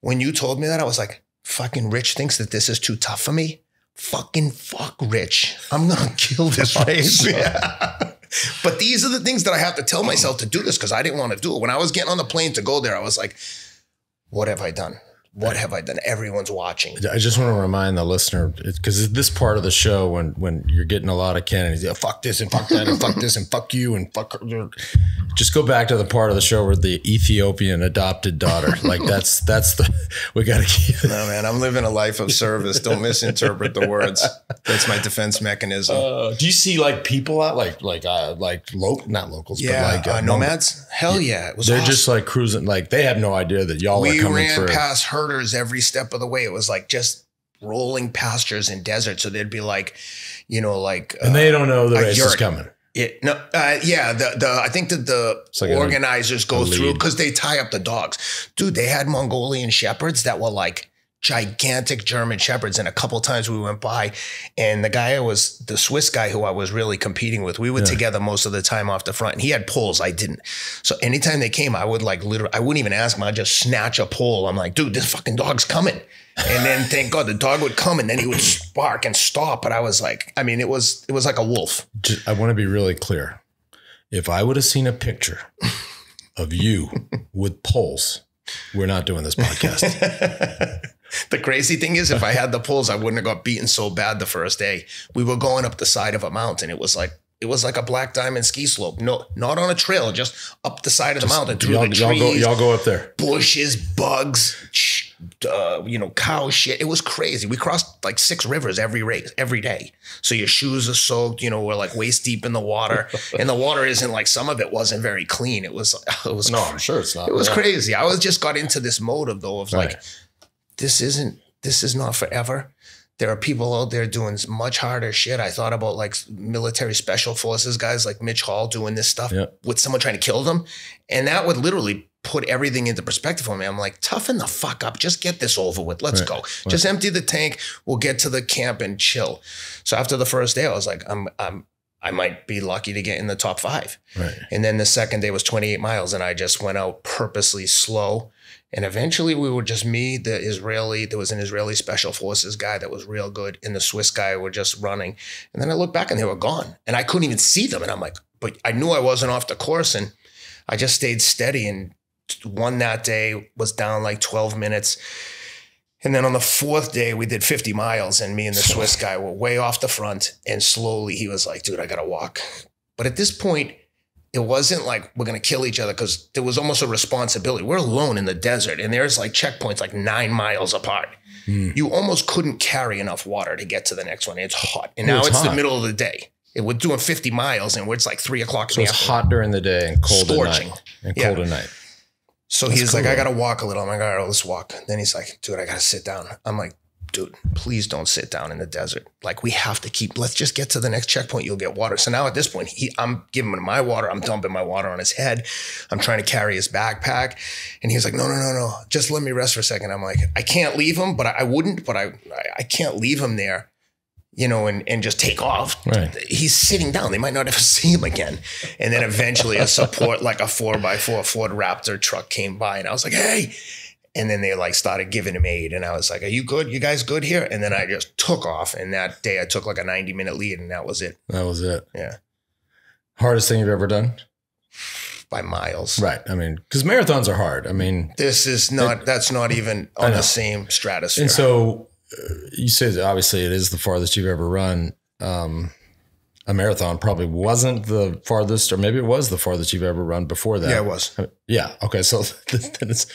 when you told me that, I was like, fucking Rich thinks that this is too tough for me. Fucking fuck Rich. I'm going to kill this race. Yeah. But these are the things that I have to tell myself to do this because I didn't want to do it. When I was getting on the plane to go there, I was like, what have I done? What have I done? Everyone's watching. I just want to remind the listener because this part of the show when when you're getting a lot of Kennedys, yeah, fuck this and fuck that and fuck this and fuck you and fuck. Her. Just go back to the part of the show where the Ethiopian adopted daughter, like that's that's the we got to keep. No man, I'm living a life of service. Don't misinterpret the words. That's my defense mechanism. Uh, do you see like people out like like uh, like lo- not locals, yeah, but like uh, nomads? Hell yeah, it was. They're awesome. just like cruising, like they have no idea that y'all we are coming ran through. past herders every step of the way. It was like just rolling pastures and desert. So there'd be like, you know, like and they don't know the a race is coming. It, no, uh, yeah, the the I think that the like organizers a go through because they tie up the dogs. Dude, they had Mongolian shepherds that were like gigantic German shepherds, and a couple times we went by, and the guy I was the Swiss guy who I was really competing with. We were together most of the time off the front, and he had poles, I didn't. So anytime they came, I would like literally, I wouldn't even ask him. I'd just snatch a pole. I'm like, dude, this fucking dog's coming. And then thank God the dog would come, and then he would bark and stop. But I was like, I mean, it was it was like a wolf. I want to be really clear. If I would have seen a picture of you with poles, we're not doing this podcast. The crazy thing is, if I had the pulls, I wouldn't have got beaten so bad the first day. We were going up the side of a mountain. It was like it was like a black diamond ski slope. No, not on a trail, just up the side of the mountain through y'all, the y'all trees, go, y'all go up there. bushes, bugs, sh- uh, you know, cow shit. It was crazy. We crossed like six rivers every race, every day. So your shoes are soaked. You know, we're like waist deep in the water, and the water isn't like some of it wasn't very clean. It was, it was No, I'm sure it's not. it was Yeah. crazy. I was just got into this mode of though of Right. like, this isn't this is not forever. There are people out there doing much harder shit. I thought about like military special forces guys like Mitch Hall doing this stuff Yeah. with someone trying to kill them, and that would literally put everything into perspective for me. I'm like, toughen the fuck up. Just get this over with. Let's Right. go. Just empty the tank. We'll get to the camp and chill. So after the first day, I was like, I'm I'm I might be lucky to get in the top five. Right. And then the second day was 28 miles, and I just went out purposely slow. And eventually, we were just me, the Israeli. There was an Israeli special forces guy that was real good, and the Swiss guy were just running. And then I looked back, and they were gone, and I couldn't even see them. And I'm like, but I knew I wasn't off the course, and I just stayed steady. And won that day was down like 12 minutes. And then on the fourth day, we did 50 miles, and me and the Swiss guy were way off the front. And slowly, he was like, dude, I got to walk. But at this point, it wasn't like we're going to kill each other because there was almost a responsibility. We're alone in the desert, and there's like checkpoints like nine miles apart. Hmm. You almost couldn't carry enough water to get to the next one. It's hot. And now it's it's, the middle of the day. And We're doing 50 miles, and it's like three o'clock So it's afternoon. hot during the day and cold Scorching. at night. And Yeah. cold at night. So That's he's like. I gotta walk a little. I'm like, all right, let's walk. Then he's like, dude, I gotta sit down. I'm like, dude, please don't sit down in the desert. Like, we have to keep, let's just get to the next checkpoint. You'll get water. So now at this point, he, I'm giving him my water. I'm dumping my water on his head. I'm trying to carry his backpack. And he's like, no, no, no, no. Just let me rest for a second. I'm like, I can't leave him, but I, I wouldn't, but I, I, can't leave him there. You know, and, and just take off. Right. He's sitting down. They might not ever see him again. And then eventually a support, like a four by four Ford Raptor truck came by and I was like, hey. And then they like started giving him aid. And I was like, are you good? You guys good here? And then I just took off. And that day I took like a 90 minute lead and that was it. That was it. Yeah. Hardest thing you've ever done? By miles. Right. I mean, because marathons are hard. I mean, This is not, that's not even on the same stratosphere. and so uh, you say that obviously it is the farthest you've ever run. Um, a marathon probably wasn't the farthest, or maybe it was the farthest you've ever run before that. yeah, it was. Yeah. Okay. So then it's,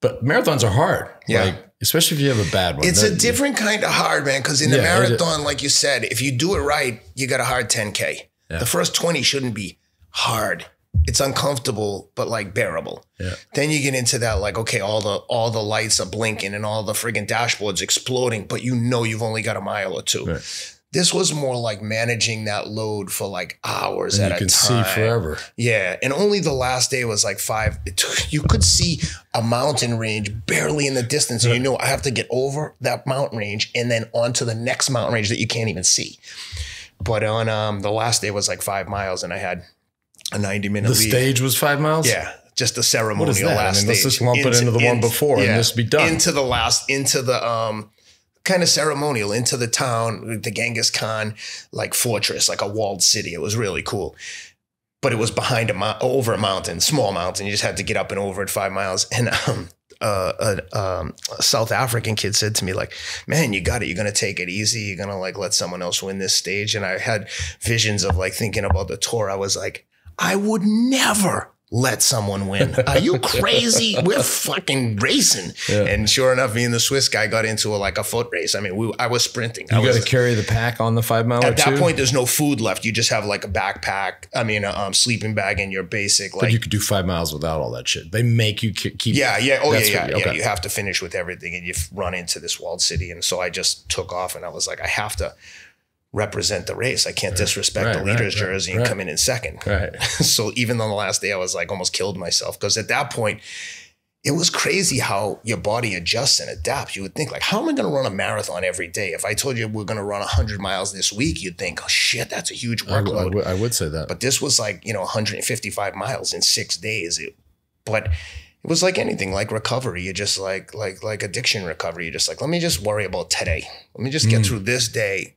but marathons are hard. Yeah. Like, especially if you have a bad one. It's a different kind of hard, man. Because in Yeah, the marathon, like you said, if you do it right, you got a hard 10K. Yeah. The first 20 shouldn't be hard. It's uncomfortable, but like bearable. Yeah. Then you get into that, like, okay, all the all the lights are blinking and all the friggin' dashboards exploding, but you know you've only got a mile or two. Right. This was more like managing that load for like hours And at you a can time. see forever. Yeah, and only the last day was like five. You could see a mountain range barely in the distance, and you know I have to get over that mountain range and then onto the next mountain range that you can't even see. But on um, the last day was like five miles, and I had a ninety minute The lead. stage was five miles. Yeah, just a ceremonial that? I last mean, let's stage. just lump it into the one before and this be done. Into the last, into the um, kind of ceremonial, into the town, the Genghis Khan like fortress, like a walled city. It was really cool. But it was behind a mou- over a mountain, small mountain. You just had to get up and over it five miles. And um, uh, a, um, a South African kid said to me like, "Man, you got it. You're gonna take it easy. You're gonna like let someone else win this stage." And I had visions of like thinking about the tour. I was like, I would never let someone win. Are you crazy? We're fucking racing. Yeah. And sure enough, me and the Swiss guy got into a, like a foot race. I mean, we, I was sprinting. You got to carry the pack on the five mile. At that two? point, there's no food left. You just have like a backpack. I mean, a um, sleeping bag and your basic. Like but you could do five miles without all that shit. They make you keep. Yeah, yeah, oh yeah, yeah, yeah. You have to finish with everything, and you run into this walled city. And so I just took off, and I was like, I have to represent the race. I can't right. disrespect right, the leader's right, jersey and come in in second. Right. so even on the last day, I was like almost killed myself because at that point, it was crazy how your body adjusts and adapts. You would think like, how am I going to run a marathon every day? If I told you we're going to run 100 miles this week, you'd think, oh shit, that's a huge workload. I, I, would, say that. But this was like you know 155 miles in six days. It, but it was like anything, like recovery. You just like like like addiction recovery. you're just like let me just worry about today. Let me just get mm. through this day,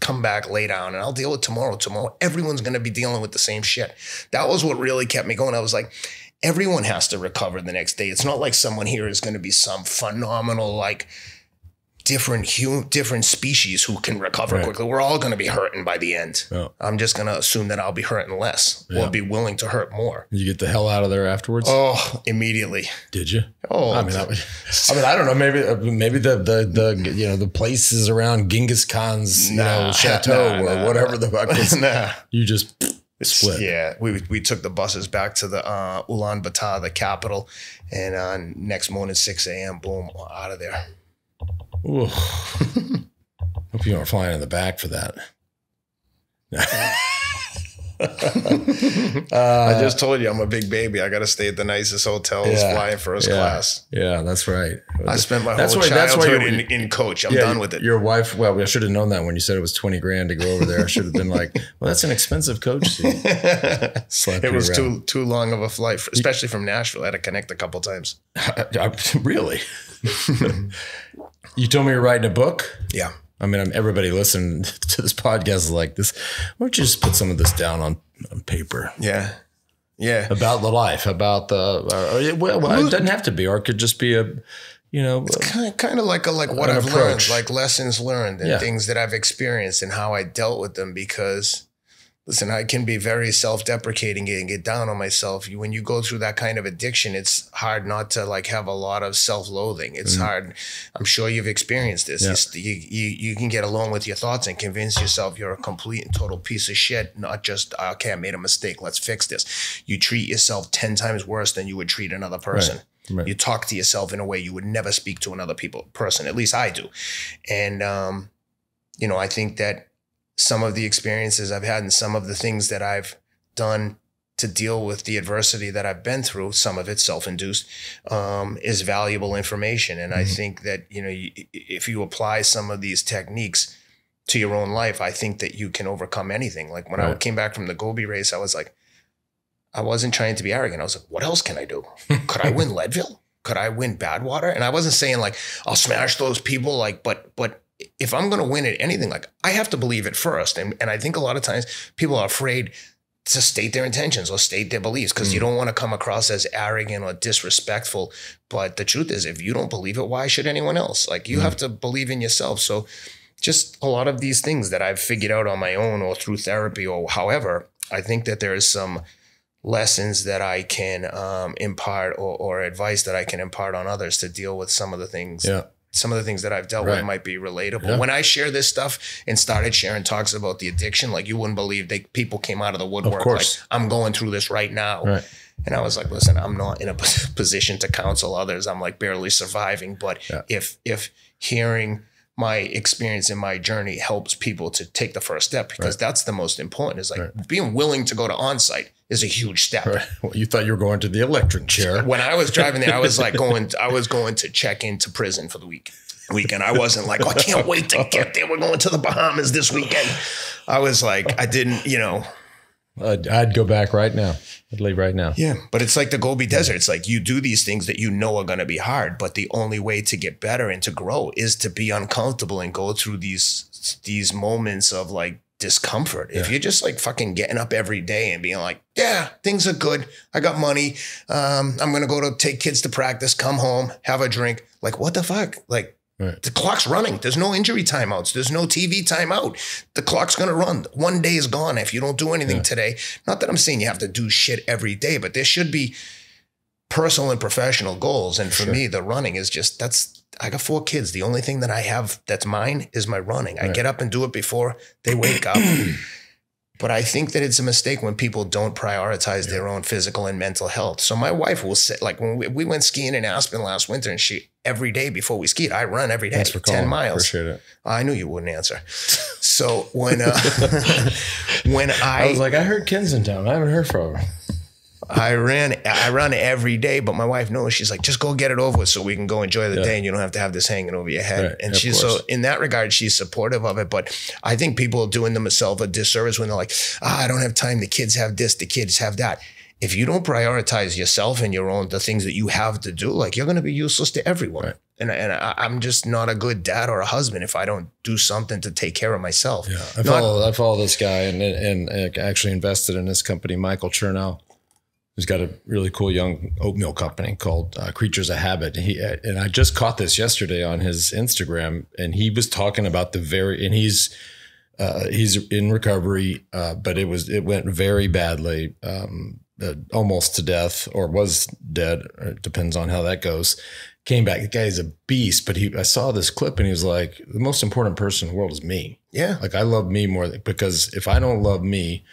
come back, lay down, and I'll deal with tomorrow. Tomorrow, everyone's going to be dealing with the same shit. That was what really kept me going. I was like, everyone has to recover the next day. It's not like someone here is going to be some phenomenal, like, different hum- different species who can recover right. quickly. We're all going to be hurting by the end. Oh. I'm just going to assume that I'll be hurting less yeah. or be willing to hurt more. You get the hell out of there afterwards? Oh, immediately. Did you? Oh, I mean, I, I mean, I don't know. Maybe, uh, maybe the the the you know the places around Genghis Khan's you nah, know chateau nah, or nah, whatever the fuck. Is, nah, you just. Split. Yeah, we we took the buses back to the uh, Ulaanbaatar, the capital, and uh, next morning six a.m. Boom, out of there. Ooh. Hope you aren't flying in the back for that. Uh, I just told you I'm a big baby. I got to stay at the nicest hotels, yeah, flying first yeah, class. Yeah, that's right. I spent my that's whole why, childhood that's why in, in coach. I'm yeah, done with it. Your wife, well, I should have known that when you said it was 20 grand to go over there. I should have been like, well, that's an expensive coach seat. it was too too long of a flight, especially from Nashville. I had to connect a couple times. really? you told me you're writing a book. Yeah. I mean, I'm, everybody listening to this podcast is like this. Why don't you just put some of this down on, on paper? Yeah. Yeah. About the life, about the, uh, well, well, it doesn't have to be, or it could just be a, you know, it's kind of, kind of like a, like what I've approach. learned, like lessons learned and yeah. things that I've experienced and how I dealt with them because listen, I can be very self-deprecating and get down on myself. When you go through that kind of addiction, it's hard not to like have a lot of self-loathing. It's mm-hmm. hard. I'm sure you've experienced this. Yeah. You, you, you can get alone with your thoughts and convince yourself you're a complete and total piece of shit. Not just okay, I made a mistake. Let's fix this. You treat yourself ten times worse than you would treat another person. Right. Right. You talk to yourself in a way you would never speak to another people person. At least I do, and um, you know I think that some of the experiences I've had and some of the things that I've done to deal with the adversity that I've been through, some of it self-induced, um, is valuable information. And mm-hmm. I think that you know, if you apply some of these techniques to your own life, I think that you can overcome anything. Like when right. I came back from the Gobi race, I was like, I wasn't trying to be arrogant. I was like, what else can I do? Could I win Leadville? Could I win Badwater? And I wasn't saying like I'll smash those people, like, but but if I'm going to win at anything, like I have to believe it first. And, and I think a lot of times people are afraid to state their intentions or state their beliefs because mm. you don't want to come across as arrogant or disrespectful. But the truth is, if you don't believe it, why should anyone else? Like you mm. have to believe in yourself. So just a lot of these things that I've figured out on my own or through therapy or however, I think that there is some lessons that I can um, impart or, or advice that I can impart on others to deal with some of the things yeah some of the things that I've dealt right. with might be relatable. Yeah. When I share this stuff and started sharing talks about the addiction, like you wouldn't believe they people came out of the woodwork. Of course. Like, I'm going through this right now. Right. And I was like, listen, I'm not in a position to counsel others. I'm like barely surviving. But yeah. if if hearing my experience in my journey helps people to take the first step because right. that's the most important is like being willing to go to onsite is a huge step. Right. Well, you thought you were going to the electric chair. When I was driving there, I was like going, I was going to check into prison for the week weekend. I wasn't like, oh, I can't wait to get there. We're going to the Bahamas this weekend. I was like, I didn't, you know. I'd, I'd go back right now. I'd leave right now. Yeah. But it's like the Gobi Desert. It's like you do these things that you know are going to be hard, but the only way to get better and to grow is to be uncomfortable and go through these these moments of like discomfort. If you're just like fucking getting up every day and being like, yeah, things are good. I got money. Um, I'm gonna go to take kids to practice, come home, have a drink. Like, what the fuck? Like, Right. the clock's running. There's no injury timeouts. There's no TV timeout. The clock's gonna run. One day is gone if you don't do anything today. Not that I'm saying you have to do shit every day, but there should be personal and professional goals. And for me, the running is just that's I got four kids. The only thing that I have that's mine is my running. I get up and do it before they wake up. But I think that it's a mistake when people don't prioritize their own physical and mental health. So my wife will say, like when we, we went skiing in Aspen last winter, and she every day before we skied, I run every day, Thanks for ten calling. miles. Appreciate it. I knew you wouldn't answer. So when uh, when I was like, I heard Ken's in town. I haven't heard from her. I ran I run every day, but my wife knows she's like, just go get it over with so we can go enjoy the Yeah. day and you don't have to have this hanging over your head. Right, and of she's so in that regard, she's supportive of it. But I think people are doing themselves a disservice when they're like, ah, I don't have time. The kids have this, the kids have that. If you don't prioritize yourself and your own the things that you have to do, like you're gonna be useless to everyone. Right. And, and I, I'm just not a good dad or a husband if I don't do something to take care of myself. Yeah, I Not- follow I follow this guy and and, and actually invested in this company, Michael Chernow, who's got a really cool young oatmeal company called uh, Creatures of Habit. And he and I just caught this yesterday on his Instagram, and he was talking about the very and he's uh, he's in recovery, uh, but it was it went very badly, um, uh, almost to death or was dead. Or it depends on how that goes. Came back. The guy's a beast, but he I saw this clip and he was like, the most important person in the world is me. yeah. Like I love me more because if I don't love me,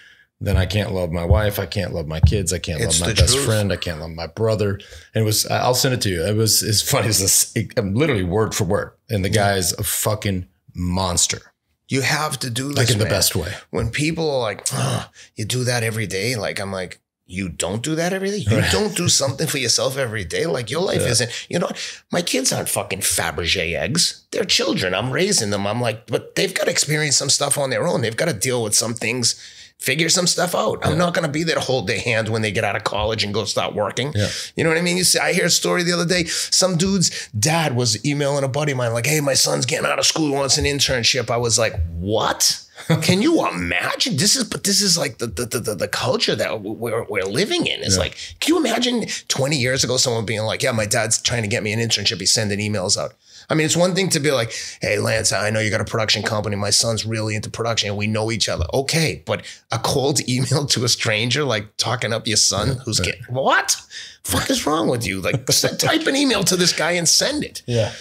then I can't love my wife. I can't love my kids. I can't It's love my best truth. friend. I can't love my brother. And it was, I'll send it to you. It was as funny as this, I'm literally word for word. And the guy's a fucking monster, You have to do this. like in the best way. when people are like, "Ah, you do that every day, like I'm like, you don't do that every day. You don't do something for yourself every day. Like your life isn't. You know, my kids aren't fucking Fabergé eggs. They're children. I'm raising them. I'm like, but they've got to experience some stuff on their own. They've got to deal with some things. Figure some stuff out. I'm not going to be there to hold their hand when they get out of college and go start working. Yeah. You know what I mean? You see, I hear a story the other day. Some dude's dad was emailing a buddy of mine, like, hey, my son's getting out of school, wants an internship. I was like, what? Can you imagine? This is, but this is like the the, the, the culture that we're, we're living in. It's like, can you imagine 20 years ago, someone being like, yeah, my dad's trying to get me an internship. He's sending emails out. I mean, it's one thing to be like, hey, Lance, I know you got a production company. My son's really into production and we know each other. Okay. But a cold email to a stranger, like talking up your son who's getting, what? Fuck is wrong with you? Like, send, type an email to this guy and send it. Yeah.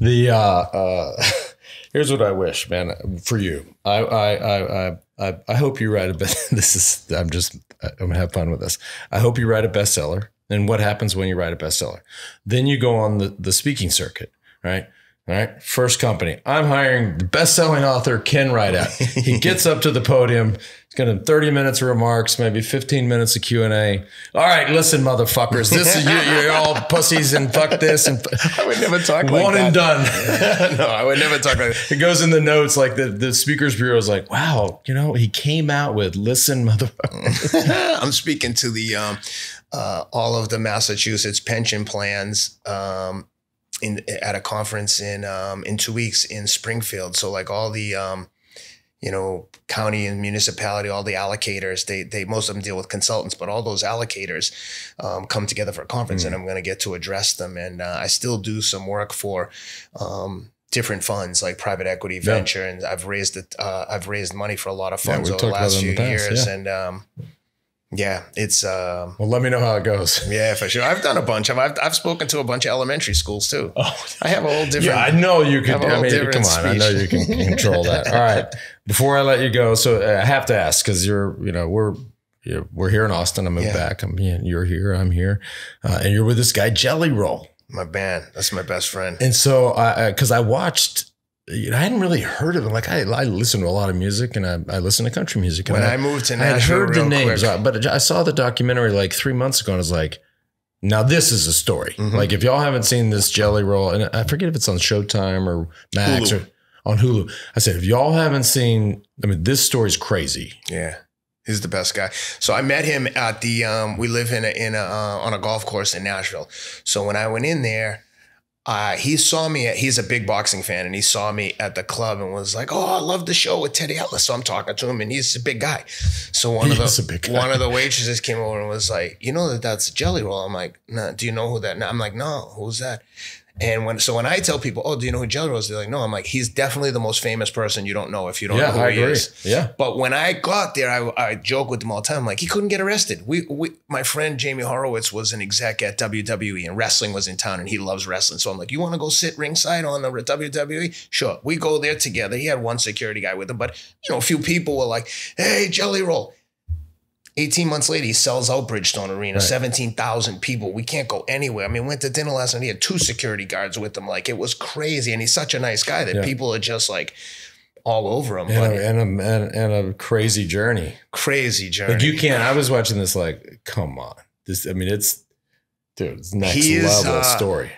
The, uh, uh, here's what I wish, man, for you. I, I, I, I, I, I hope you write a best. This is, I'm just, I'm gonna have fun with this. I hope you write a bestseller. And what happens when you write a bestseller? Then you go on the, the speaking circuit, right? All right. First company. I'm hiring the best-selling author Ken Rideout. He gets up to the podium. He's gonna 30 minutes of remarks, maybe 15 minutes of Q and A. All right, listen, motherfuckers. This is you, you're all pussies and fuck this and I would never talk like one that. and done. no, I would never talk like that. It goes in the notes like the, the speakers bureau is like, wow, you know, he came out with listen, motherfucker. I'm speaking to the um, uh, all of the Massachusetts pension plans um, in at a conference in um, in two weeks in Springfield. So like all the um, you know county and municipality, all the allocators, they they most of them deal with consultants, but all those allocators um, come together for a conference, and I'm going to get to address them. And uh, I still do some work for. Um, different funds like private equity venture and I've raised it uh, I've raised money for a lot of funds we've over the last few the past, years yeah. and um yeah, it's um Well, let me know how it goes. yeah for sure. I've done a bunch of I've I've spoken to a bunch of elementary schools too. Oh, I have a whole different. yeah, I know you can. I mean, come on, I know you can control that. All right, before I let you go, so uh, I have to ask because you're, you know, we're. you're- We're here in Austin. I moved Yeah. back. I'm yeah, you're here. I'm here, uh, and you're with this guy Jelly Roll. my band. That's my best friend. And so, I because I watched, you know, I hadn't really heard of him. Like I, I listen to a lot of music, and I, I listen to country music. And When I moved to Nashville, I heard the names, quick, uh, but I saw the documentary like three months ago, and I was like, "Now this is a story." Mhm. Like if y'all haven't seen this Jelly Roll, and I forget if it's on Showtime or Max Hulu. or on Hulu. I said, if y'all haven't seen, I mean, this story's crazy. Yeah. He's the best guy. So I met him at the. Um, we live in a, in a uh, on a golf course in Nashville. So when I went in there, uh, he saw me. At, he's a big boxing fan, and he saw me at the club and was like, "Oh, I love the show with Teddy Atlas." So I'm talking to him, and he's a big guy. So one He of the big one of the waitresses came over and was like, "You know that that's a Jelly Roll?" I'm like, "No." Do you know who that? No. I'm like, "No, who's that?" And when so when I tell people, "Oh, do you know who Jelly Roll is?" They're like, "No." I'm like, "He's definitely the most famous person you don't know if you don't Yeah, know who I he agree. is." Yeah. But when I got there, I, I joke with them all the time. Like he couldn't get arrested. We, we, my friend Jamie Horowitz was an exec at WWE, and wrestling was in town, and he loves wrestling. So I'm like, you want to go sit ringside on the WWE? Sure. We go there together. He had one security guy with him, but you know, a few people were like, "Hey, Jelly Roll." 18 months later, he sells out Bridgestone Arena, Right. 17,000 people. We can't go anywhere. I mean, went to dinner last night. He had two security guards with him. Like, it was crazy. And he's such a nice guy that Yeah. people are just like all over him. And But a, and, a, and, a crazy journey. crazy journey. Like you can't. I was watching this. Like, come on. This. I mean, it's dude. It's next He is, level uh, story.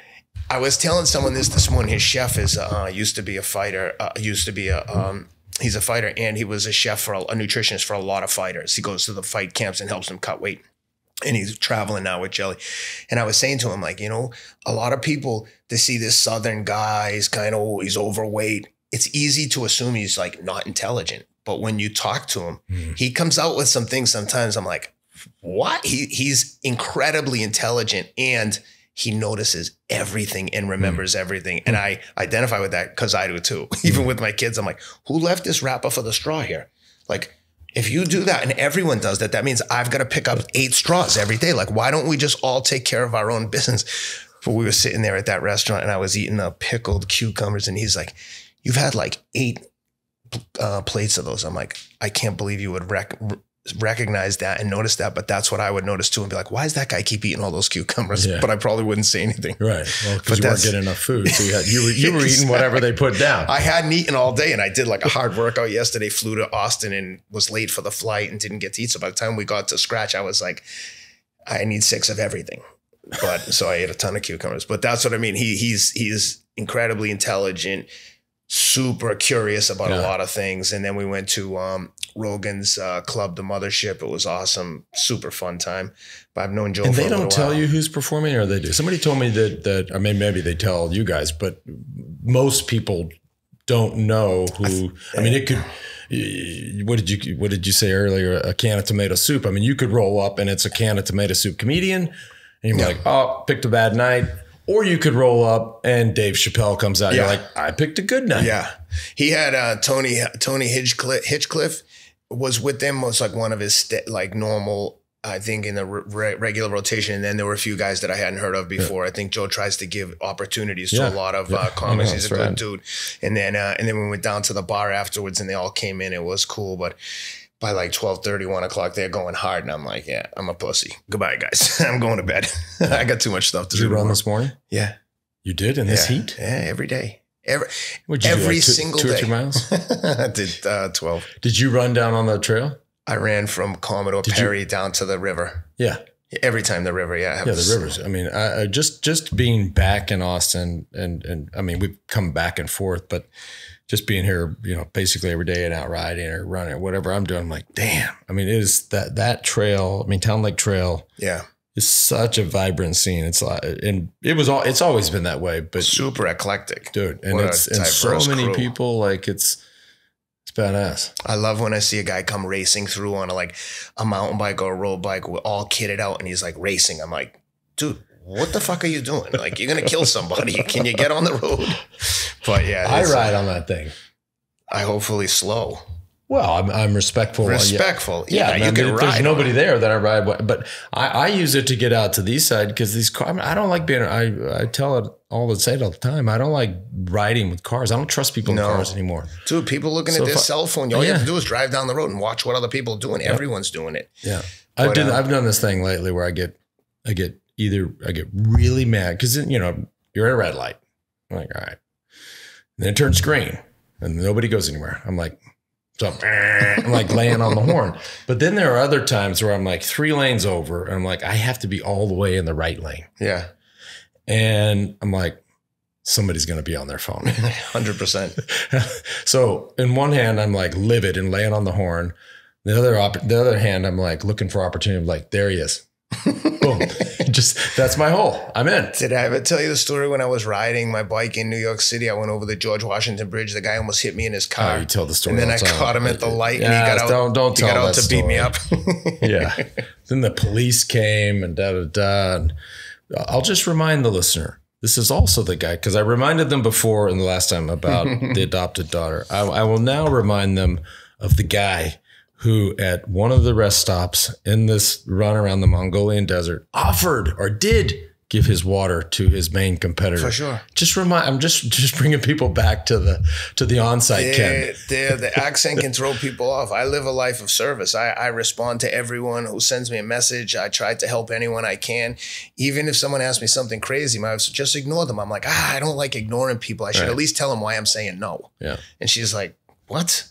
I was telling someone this this morning. His chef is uh, used to be a fighter. Uh, used to be a um, he's a fighter, and he was a chef for a, a nutritionist for a lot of fighters. He goes to the fight camps and helps them cut weight. And he's traveling now with Jelly. And I was saying to him, like, you know, a lot of people to see this southern guy, he's kind of he's overweight. It's easy to assume he's like not intelligent. But when you talk to him, Mhm. he comes out with some things sometimes I'm like, what? He he's incredibly intelligent and he notices everything and hmm. remembers everything. And hmm. I identify with that because I do too. Even hmm. with my kids, I'm like, who left this wrapper for the straw here? Like, if you do that and everyone does that, that means I've got to pick up eight straws every day. Like, why don't we just all take care of our own business? But we were sitting there at that restaurant and I was eating the pickled cucumbers, and he's like, You've had like eight uh, plates of those. I'm like, I can't believe you would rec- recognize that and notice that. But that's what I would notice too and be like, why does that guy keep eating all those cucumbers? Yeah. But I probably wouldn't say anything. Right. Well, because you weren't getting enough food, so you had you were you were eating whatever they put down. I hadn't eaten all day and I did like a hard workout yesterday, flew to Austin and was late for the flight and didn't get to eat. So by the time we got to scratch, I was like, I need six of everything. But so I ate a ton of cucumbers. But that's what I mean. He he's he's incredibly intelligent, super curious about a lot of things. And then we went to um, Rogan's uh, club, the mothership. It was awesome, super fun time. But I've known Joe and they don't tell while. you who's performing, or they do. Somebody told me that that I mean maybe they tell you guys, but most people don't know who. I mean, it could. What did you What did you say earlier? A can of tomato soup. I mean, you could roll up and it's a can of tomato soup comedian, and you're Yeah. like, oh, picked a bad night. Or you could roll up and Dave Chappelle comes out. You're like, I picked a good night. Yeah, he had uh, Tony Tony Hinchcliffe, Hinchcliffe was with them. Was like one of his st- like normal. I think in the re- regular rotation, and then there were a few guys that I hadn't heard of before. I think Joe tries to give opportunities to a lot of Yeah. uh, comics. He's a that's good right. dude. And then uh, and then we went down to the bar afterwards, and they all came in. It was cool, but by like 12, 30, 1 o'clock, they're going hard, and I'm like, yeah, I'm a pussy. Goodbye, guys. I'm going to bed. I got too much stuff to Did you do. run tomorrow. this morning? Yeah, You did in this yeah. heat? Yeah, every day. Every What'd do, every like two- single two day. or three miles? I did uh, 12. Did you run down on the trail? I ran from Commodore Did you- Perry down to the river. Yeah. Every time the river, yeah. Yeah, the rivers. I mean, I, I just just being back in Austin, and and I mean, we've come back and forth, but just being here, you know, basically every day and out riding or running or whatever I'm doing, I'm like, damn. I mean, it is that that trail. I mean, Town Lake Trail Yeah, is such a vibrant scene. It's like, and it was all. It's always been that way, but super eclectic. dude, and What it's and so many crew. people. Like it's it's badass. I love when I see a guy come racing through on a like a mountain bike or a road bike, all kitted out, and he's like racing. I'm like, dude, what the fuck are you doing? Like, you're gonna kill somebody. Can you get on the road? But yeah, I ride on that thing. I hopefully slow, Well, I'm, I'm respectful. yeah. respectful. Yeah, Yeah, you man, can there- ride. There's on nobody it. there that I ride, with, but I, I use it to get out to these side because these cars. I, mean, I don't like being. I I tell it all the say it all the time. I don't like riding with cars. I don't trust people in cars anymore. Dude, people looking So at their I- cell phone. All you have to do is drive down the road and watch what other people are doing. Everyone's doing it. Yeah, I've But, done uh, I've done this thing lately where I get I get either I get really mad because you know you're at a red light. I'm like, all right, and then it turns green and nobody goes anywhere. I'm like. So I'm like laying on the horn. But then there are other times where I'm like three lanes over and I'm like, I have to be all the way in the right lane. Yeah, And I'm like, somebody's going to be on their phone. hundred percent. so in one hand, I'm like livid and laying on the horn. The other, op- the other hand, I'm like looking for opportunity. I'm like, there he is. Boom. just that's my hole. I'm in. Did I ever tell you the story when I was riding my bike in New York City? I went over the George Washington Bridge. The guy almost hit me in his oh, car. Oh, you tell the story And then I time. caught him at the light, and Yeah, he got out. don't- don't he got tell out to beat me up. yeah. Then the police came and da da da. And I'll just remind the listener. This is also the guy because I reminded them before in the last time about the adopted daughter. I, I will now remind them of the guy who, at one of the rest stops in this run around the Mongolian desert, offered or did give his water to his main competitor. For sure. Just remind. I'm just just bringing people back to the to the onsite. Ken. The accent can throw people off. I live a life of service. I, I respond to everyone who sends me a message. I try to help anyone I can. Even if someone asks me something crazy, I just ignore them. I'm like, ah, I don't like ignoring people. I should Right. at least tell them why I'm saying no. Yeah. And she's like, what?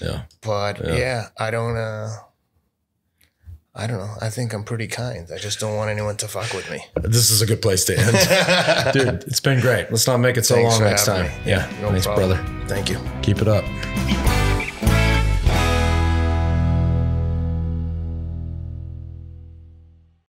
Yeah. But yeah, I don't. uh I don't know. I think I'm pretty kind. I just don't want anyone to fuck with me. This is a good place to end. Dude, it's been great. Let's not make it so Thanks long next time. me. Yeah. No Thanks, problem. brother. Thank you. Keep it up.